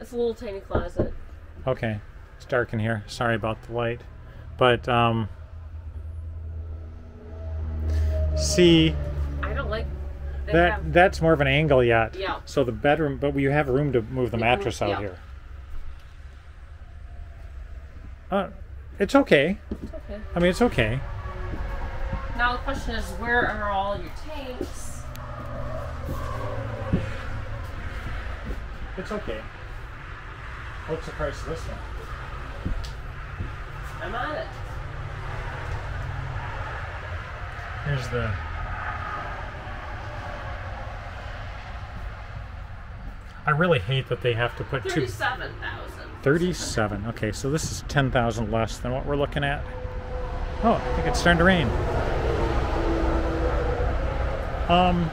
It's a little tiny closet. Okay. It's dark in here. Sorry about the light. But um see I don't like that have- that's more of an angle yet. Yeah. So the bedroom but you have room to move the mattress out yeah. here. Uh it's okay. It's okay. I mean it's okay. Now the question is, where are all your tanks? It's okay. What's the price of this one? I'm on it. Here's the I really hate that they have to put two Thirty-seven thousand. 37. Okay, so this is 10,000 less than what we're looking at. Oh, I think it's starting to rain. Um,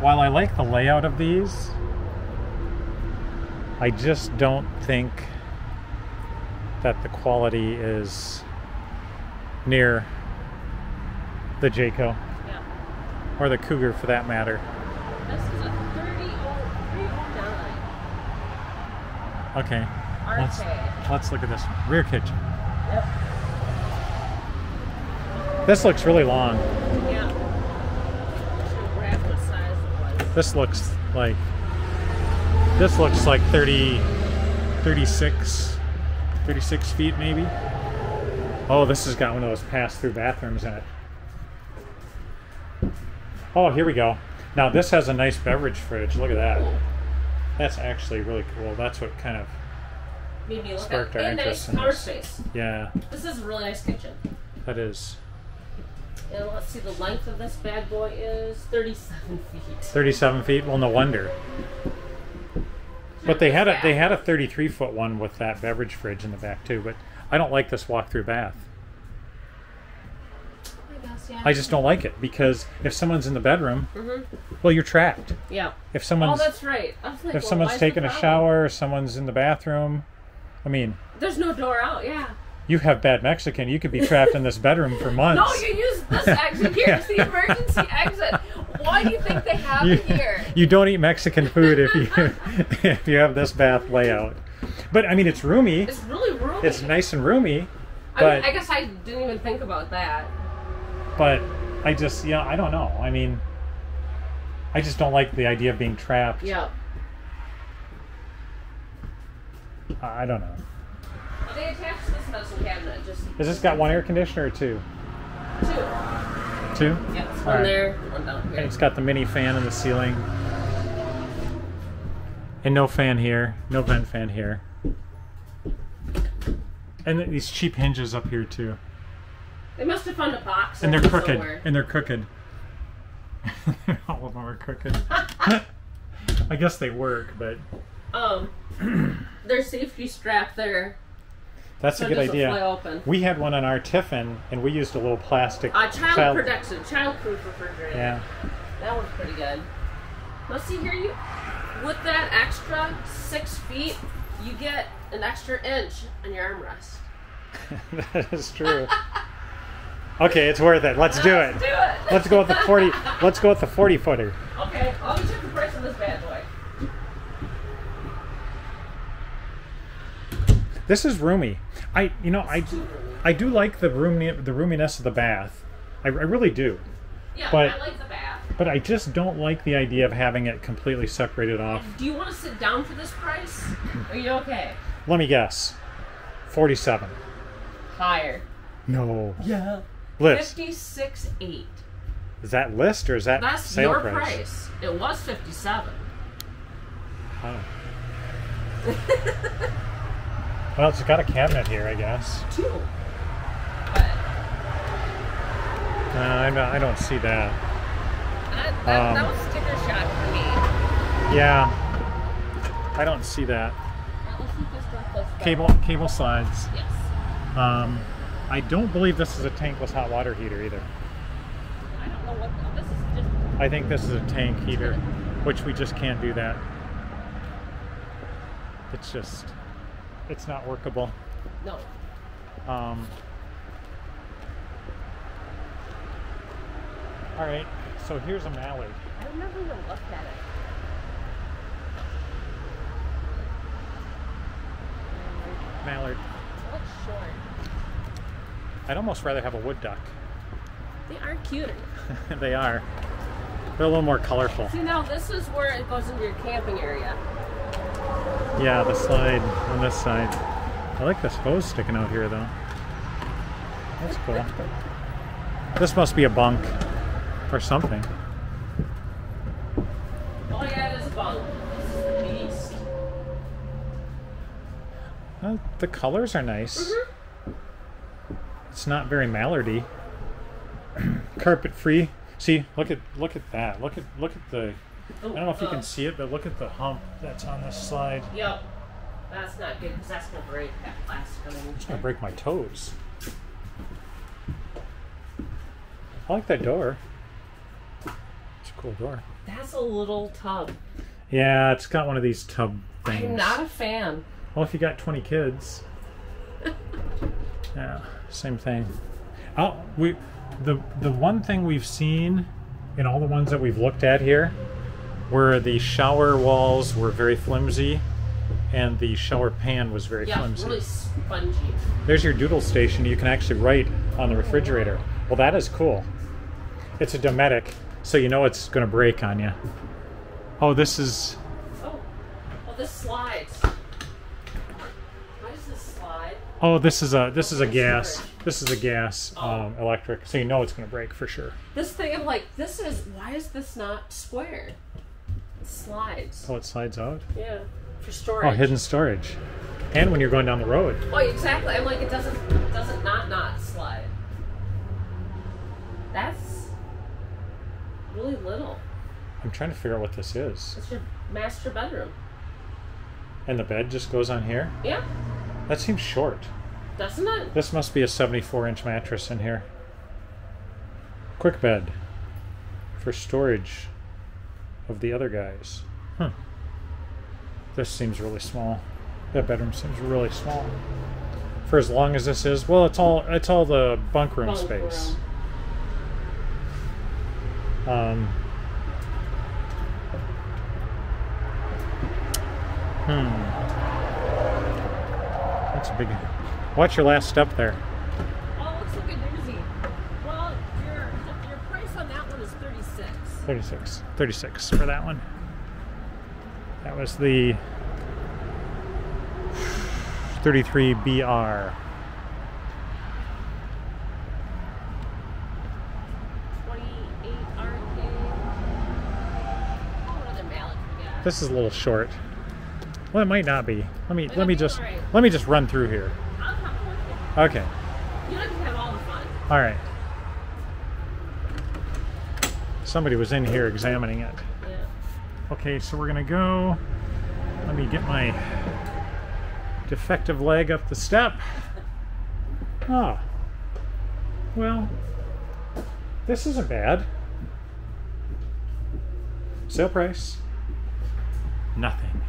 while I like the layout of these, I just don't think that the quality is near the Jayco Yeah. or the Cougar for that matter. This is a 309 Okay, let's let's look at this one. Rear kitchen. Yep. This looks really long. Yeah. Should grab what size it was. This looks like this looks like 30 36 36 feet maybe. Oh, this has got one of those pass-through bathrooms in it. Oh, here we go. Now this has a nice beverage fridge. Look at that. That's actually really cool. That's what kind of Made me look Sparked at our and nice interest in this. space. yeah, This is a really nice kitchen. that is And let's see, the length of this bad boy is 37 feet. 37 feet. Well, no wonder. But they had a they had a 33 foot one with that beverage fridge in the back too. But I don't like this walk-through bath. I guess, yeah. I just don't like it because if someone's in the bedroom, Mhm. well, you're trapped. Yeah. If someone's Oh, someone's that's right. Like, if well, someone's taking a shower, or someone's in the bathroom, I mean, There's no door out, yeah. You have bad Mexican. You could be trapped in this bedroom for months. No, you use this exit here. It's the emergency exit. Why do you think they have you, it here? you don't eat Mexican food if you if you have this bath layout. But I mean, it's roomy. It's really roomy. It's nice and roomy. I, mean, but- I guess I didn't even think about that. but I just yeah I don't know. I mean, I just don't like the idea of being trapped. Yeah. I I don't know. They attached this medicine cabinet. Just Has this got one air conditioner or two? two. Two. Yeah, one right. there, one down here. And it's got the mini fan in the ceiling. And no fan here. No vent fan here. And these cheap hinges up here too. They must have found a box. And they're crooked. somewhere. And they're crooked. All of them are crooked. I guess they work, but Um, their safety strap there. That's So a good idea. We had one on our Tiffin, and we used a little plastic Uh, child, protection, child proof refrigerator. Yeah. That one's pretty good. Let's see here, you with that extra six feet, you get an extra inch on your armrest. that is true. okay, it's worth it. Let's do it. Let's do it. Let's go with the forty. Let's go with the forty footer. Okay, me check the price on this bad boy. This is roomy. I, you know, I, I do like the room, the roominess of the bath. I, I really do. Yeah, But- I like the bath. But I just don't like the idea of having it completely separated off. Do you want to sit down for this price? Are you okay? Let me guess. Forty-seven. Higher. No. Yeah. List. Fifty-six eight. Is that list or is that That's sale your price? price. It was fifty-seven. Oh. well, it's got a cabinet here, I guess. Two. But Uh, I, don't, I don't see that. that, that, Um, that was sticker shot for me. Yeah. I don't see that. At least you just got this back. Cable cable slides. Yes. Um, I don't believe this is a tankless hot water heater either. I don't know what this is. Just I think this is a tank heater, which we just can't do that. It's just, it's not workable. no. Um, all right, so here's a Mallard. I never even looked at it. Mallard. It looks short. I'd almost rather have a wood duck. They are cuter. they are. They're a little more colorful. See now, this is where it goes into your camping area. Yeah, the slide on this side. I like this hose sticking out here though. That's cool. This must be a bunk or something. Oh yeah, it is a bunk. This is the beast. Uh, the colors are nice. Mhm. It's not very mallardy. Carpet free. See, look at look at that. Look at look at the. I don't oh, know if you Oh, can uh, see it, but look at the hump that's on this slide. Yep. That's not good because that's gonna break that plastic underneath. It's gonna break my toes. I like that door. It's a cool door. That's a little tub. Yeah, it's got one of these tub things. I'm not a fan. Well, if you got 20 kids. yeah, same thing. Oh, we the the one thing we've seen in all the ones that we've looked at here were the shower walls were very flimsy and the shower pan was very Yeah, flimsy. really spongy. There's your doodle station. You can actually write on the refrigerator. Well, that is cool. It's a Dometic, so you know it's going to break on you. Oh, this is Oh, oh, this slides. Why does this slide? Oh, this is a this is a gas. This is a gas um, electric, so you know it's going to break for sure. This thing, I'm like, this is. Why is this not square? Slides. Oh, it slides out. Yeah, for oh, storage. Oh, hidden storage, and when you're going down the road. Oh, exactly. I'm like, it doesn't it doesn't not not slide. That's really little. I'm trying to figure out what this is. It's your master bedroom. And the bed just goes on here. Yeah, That seems short. doesn't it? This must be a 74 inch mattress in here. Quick bed for storage of the other guys. Huh. This seems really small. That bedroom seems really small. For as long as this is, well, it's all it's all the bunk room Bunk space. room. Um, hmm. That's a big. Watch your last step there. Oh, it looks like a doozy. Well, your your price on that one is thirty six. 36. 36 for that one. That was the 33BR. Twenty eight RK. What other Mallard we got? This is a little short. Well, it might not be. Let me Might let me just Alright. let me just run through here. I'll come with you. Okay. You don't have all the fun. All right. Somebody was in here examining it. Yeah. Okay, so we're gonna go. Let me get my defective leg up the step. Ah. Well, this isn't bad. Sale price. Nothing.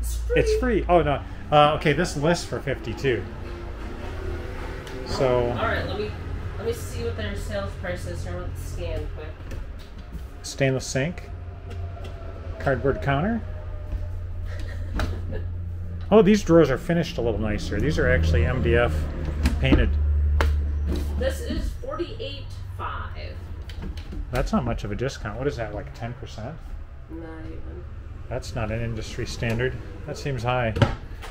It's free. It's free. Oh no. Uh, okay, this lists for fifty-two. So All right, let me let me see what their sales price is here. Let's scan quick. Stainless sink, cardboard counter. Oh, these drawers are finished a little nicer. These are actually MDF painted. This is forty-eight five. That's not much of a discount. What is that, like ten percent? Not even. That's not an industry standard. That seems high.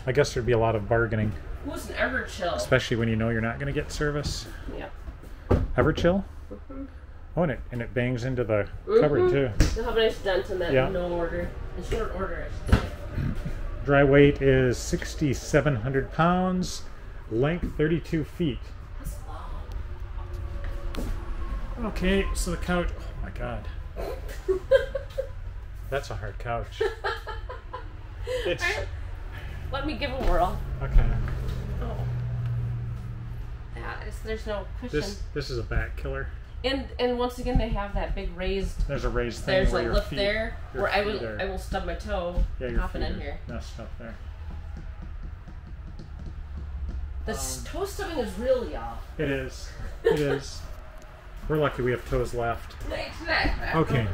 I guess there'd be a lot of bargaining, Who's an Everchill? especially when you know you're not going to get service. Yep. Everchill? Mhm. Oh, and it and it bangs into the cupboard Mhm. too. They'll have a nice dent in that Yeah. no order. In short order. Dry weight is 6,700 pounds. Length 32 feet. That's long. Okay, so the couch. Oh my god, that's a hard couch. It's Alright, Let me give a whirl. okay. Oh. Yeah, it's, there's no cushion. This this is a back killer. And and once again, they have that big raised. There's a raised thing There's a lip feet, there where I will are- I will stub my toe yeah, your hopping feet in here. messed up there. The s um, toe stubbing is really off. It is. It is. We're lucky we have toes left. Okay.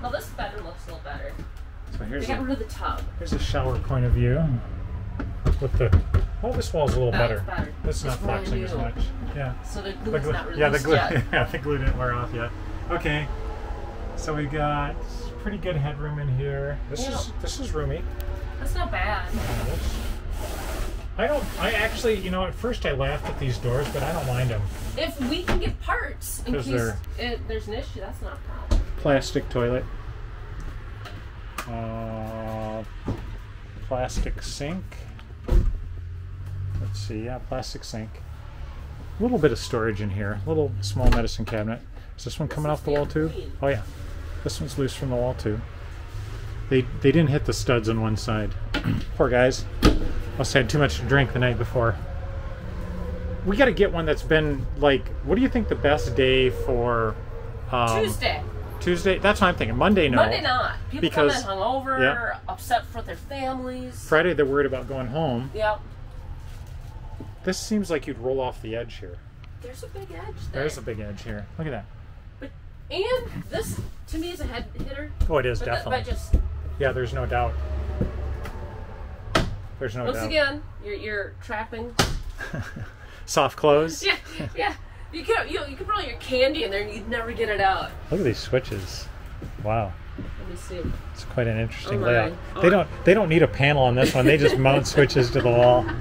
Well, this bedroom looks a little better. So They here's got a, rid of the tub. here's a shower point of view. With the oh, this wall's a little That's better. better. It's not flexing as much. Yeah. So the The glue's glue- not released yeah, the glue. yet. Yeah, the glue didn't wear off yet. Okay, so we got pretty good headroom in here. This Yeah. is this is roomy. That's not bad. I don't. I actually, you know, at first I laughed at these doors, but I don't mind them. If we can get parts in 'Cause case it, there's an issue, that's not a problem. Plastic toilet. Uh, plastic sink. Let's see. Yeah, plastic sink. A little bit of storage in here. A little small medicine cabinet. Is this one coming This off the wall too? Oh yeah. This one's loose from the wall too. They they didn't hit the studs on one side. Poor guys. Must have had too much to drink the night before. We got to get one that's been like. What do you think the best day for? Um, Tuesday. Tuesday. That's what I'm thinking. Monday, no. Monday not. People Because- come in hungover, yeah. upset for their families. Friday, they're worried about going home. Yep. This seems like you'd roll off the edge here. There's a big edge there. There's a big edge here. Look at that. But, and this, to me, is a head hitter. Oh, it is But, definitely. but just Yeah, there's no doubt. There's no once doubt. again, you're, you're trapping. Soft clothes. Yeah, yeah. You can you, you can put all your candy in there and you'd never get it out. Look at these switches. Wow, Let me see. it's quite an interesting Oh layout. Oh. They don't they don't need a panel on this one. They just mount switches to the wall.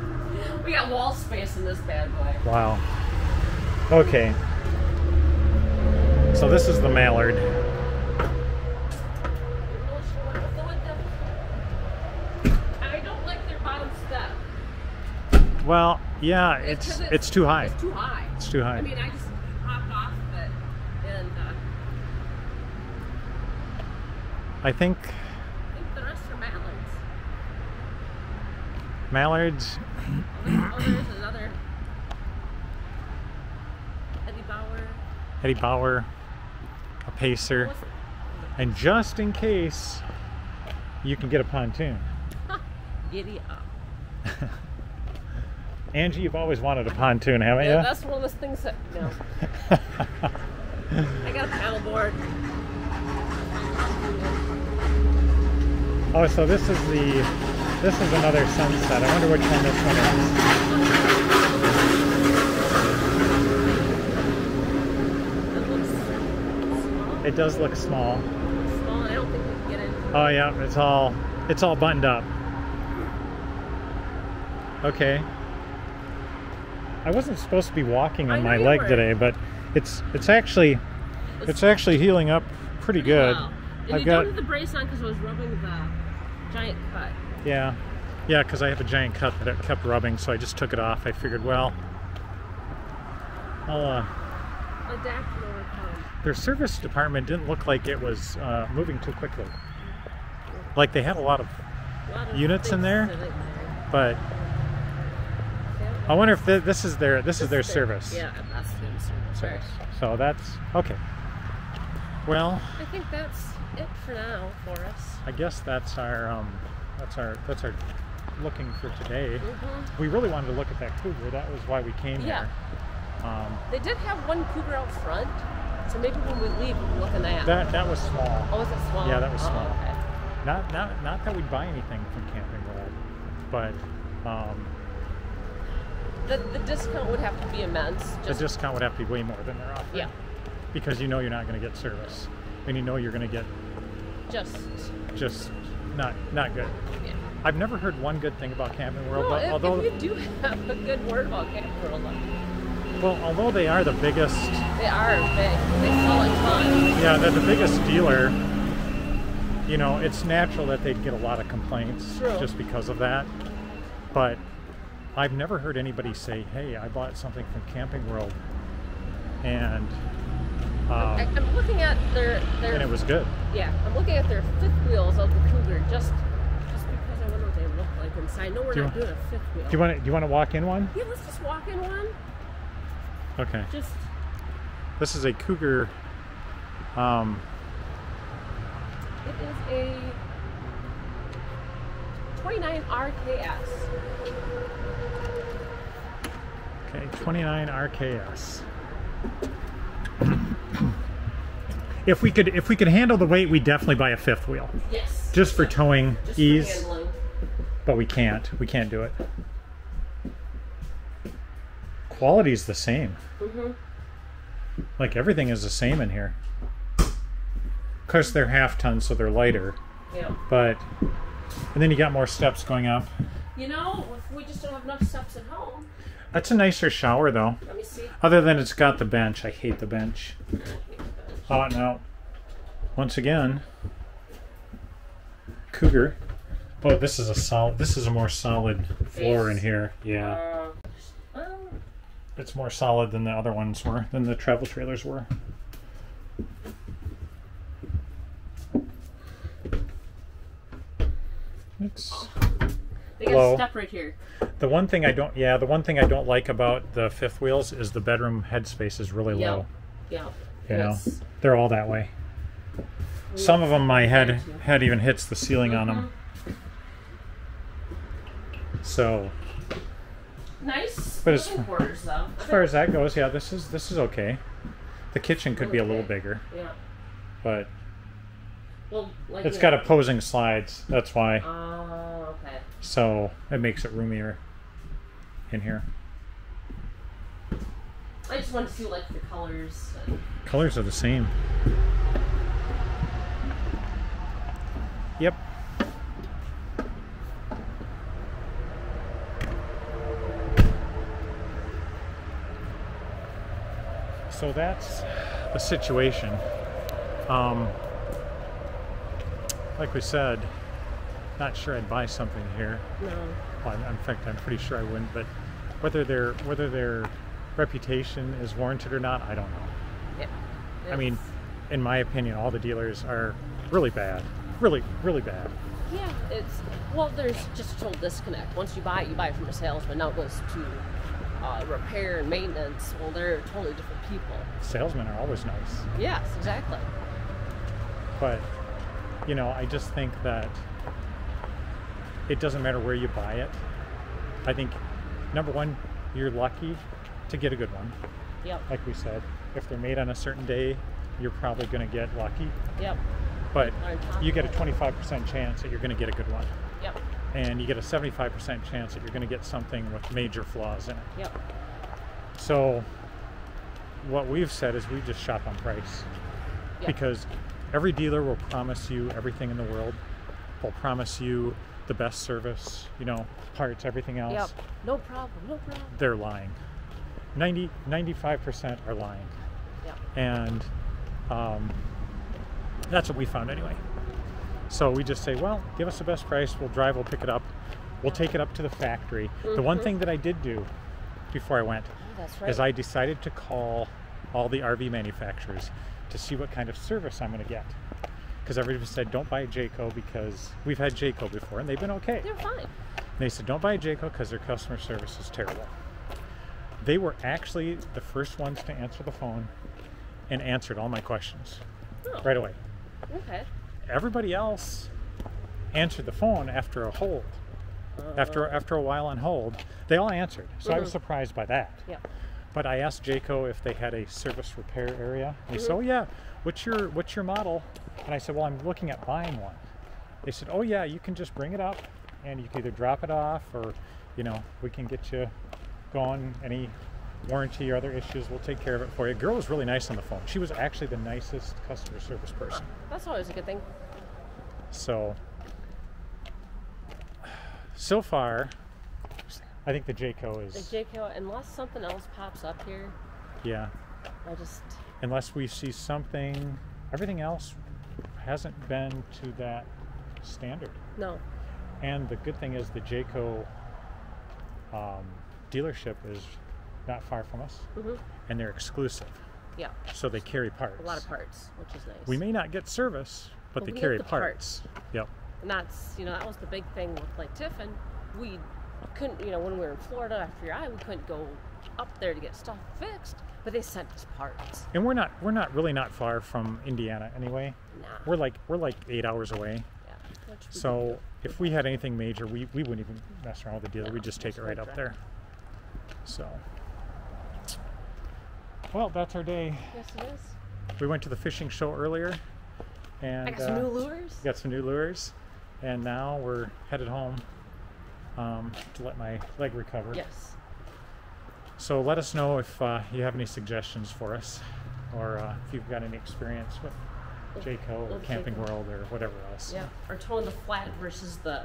We got wall space in this bad boy. Wow. Okay. So this is the mallard. I don't like their. Well, yeah, it's 'cause it's too high. It's too high. It's too high. I mean, I just hopped off of it, and uh, I think I think the rest are mallards. mallards. There's another Eddie Bauer. Eddie Bauer, a pacer, and just in case, you can get a pontoon. Giddy up. Angie, you've always wanted a pontoon, haven't Yeah, you? that's one of those things that know. I got a paddleboard. oh, so this is the this is another sunset. I wonder which one this one It looks small. is. It does look small. Small, I don't think we can get in. Oh yeah, it's all it's all buttoned up. Okay. I wasn't supposed to be walking on my leg weren't. today, but it's it's actually it's actually healing up pretty good. Wow. And I've you got don't have the brace on because I was rubbing the giant cut. Yeah, yeah, because I have a giant cut that it kept rubbing, so I just took it off. I figured, well, I'll, uh, Adapt their service department didn't look like it was uh, moving too quickly. Like they had a lot of, A lot of Units in there? in there. but I wonder if th- this is their this is their This service. Yeah, that's their service. Service. So that's okay. Well, I think that's it for now for us. I guess that's our um, that's our that's our looking for today. hmm We really wanted to look at that cougar. That was why we came Yeah. here. Um, They did have one cougar out front, so maybe when we leave, we'll look at that. that that was small. oh, was it small? Yeah, that was Oh, small. okay. Not not not that we'd buy anything from Camping World, but um, The, the discount would have to be immense. the discount would have to be way more than they're offering. yeah, Because you know you're not going to get service, and you know you're going to get just just not not good. yeah. I've never heard one good thing about Camping World, No, but if, although if you do have a good word about Camping World, well, although they are the biggest, they are big. They sell a ton. yeah, they're the biggest dealer. You know, it's natural that they'd get a lot of complaints True. just because of that. But I've never heard anybody say, "Hey, I bought something from Camping World," and I, um, I'm looking at their their and it was good. yeah. I'm looking at their fifth wheels of the Cougar just just because I wonder what they look like inside. I know we're Do not want- doing a fifth wheel. Do you want to? Do you want to walk in one? yeah, let's just walk in one. Okay. Just This is a Cougar. Um, it is a 29 RKS. okay, 29 RKS. If we could, if we could handle the weight, we'd definitely buy a fifth wheel, Yes. just for towing just ease. For. But we can't. We can't do it. Quality's the same. Mm-hmm. Like everything is the same in here. Of course, they're half ton, so they're lighter. Yeah. But and then you got more steps going up. You know, if we just don't have enough steps at home, That's a nicer shower, though. let me see. Other than it's got the bench. I hate the bench. Oh no. Once again, Cougar. Oh, this is a solid. This is a more solid floor in here. Yeah, Uh, it's more solid than the other ones were. Than the travel trailers were. It's they got Low. a step right here. the one thing I don't. Yeah, the one thing I don't like about the fifth wheels is the bedroom headspace is really Yeah. low. Yeah. You know, they're all that way. We- Some of them, my head head even hits the ceiling on them. Mm-hmm. So Nice. But it's- living quarters, though. as far as that goes, yeah, this is this is okay. The kitchen could be a little bigger, yeah. but Well, like it's yeah. got opposing slides. That's why. Oh, okay. So it makes it roomier in here. I just wanted to see like the colors. Colors are the same. Yep. So that's the situation. Um, like we said, not sure I'd buy something here. no. Well, I'm- in fact, I'm pretty sure I wouldn't. But whether their whether their reputation is warranted or not, I don't know. Yeah. I mean, in my opinion, all the dealers are really bad. Really, really bad. Yeah, it's well. There's just a total disconnect. Once you buy it, you buy it from a salesman. Now it goes to uh, repair and maintenance. Well, they're totally different people. Salesmen are always nice. Yes, exactly. But, you know, I just think that it doesn't matter where you buy it. I think, number one, you're lucky to get a good one. Yep. Like we said, if they're made on a certain day, you're probably going to get lucky. Yep. But you get a 25% chance that you're going to get a good one. Yep. And you get a 75% chance that you're going to get something with major flaws in it. Yep. So, what we've said is we just shop on price Yep. because every dealer will promise you everything in the world. They'll promise you the best service, you know, parts, everything else. Yep. No problem. No problem. They're lying. 90, 95% are lying. Yep. And um, that's what we found anyway. So we just say, well, give us the best price. We'll drive, we'll pick it up. We'll take it up to the factory. The one Mhm. thing that I did do before I went right. is I decided to call all the RV manufacturers to see what kind of service I'm going to get. Because everybody said, don't buy a Jayco because we've had Jayco before and they've been okay. They're fine. And they said, don't buy a Jayco because their customer service is terrible. They were actually the first ones to answer the phone and answered all my questions. Oh. right away. Okay. Everybody else answered the phone after a hold. After after a while on hold, they all answered. So I was Mhm. surprised by that. Yeah. But I asked Jayco if they had a service repair area. They said, mm-hmm. "Oh yeah, what's your what's your model?" And I said, "Well, I'm looking at buying one." They said, "Oh yeah, you can just bring it up, and you can either drop it off, or you know, we can get you going. Any warranty or other issues, we'll take care of it for you." Girl was really nice on the phone. She was actually the nicest customer service person. That's always a good thing. So, so far, I think the Jayco The is Jayco, unless something else pops up here, yeah. I just unless we see something everything else hasn't been to that standard no. and the good thing is the jayco um, dealership is not far from us hmm and they're exclusive Yeah. so they carry parts A lot of parts, which is nice. we may not get service but But they carry the parts. yep and that's you know that was the big thing with like Tiffin. We couldn't you know when we were in Florida after your eye, we couldn't go up there to get stuff fixed, but they sent us parts. and we're not we're not really not far from indiana anyway Nah. we're like we're like eight hours away yeah. so if we had anything major we, we wouldn't even mess around with the dealer No, we'd just take it right up there so well that's our day Yes, it is. we went to the fishing show earlier and I got some uh, new lures. got some new lures and now we're headed home um, to let my leg recover Yes. so let us know if uh, you have any suggestions for us or uh, if you've got any experience with Jayco or Camping Jayco. World or whatever else Yeah. Or towing the flat versus the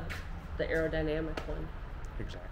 the aerodynamic one. exactly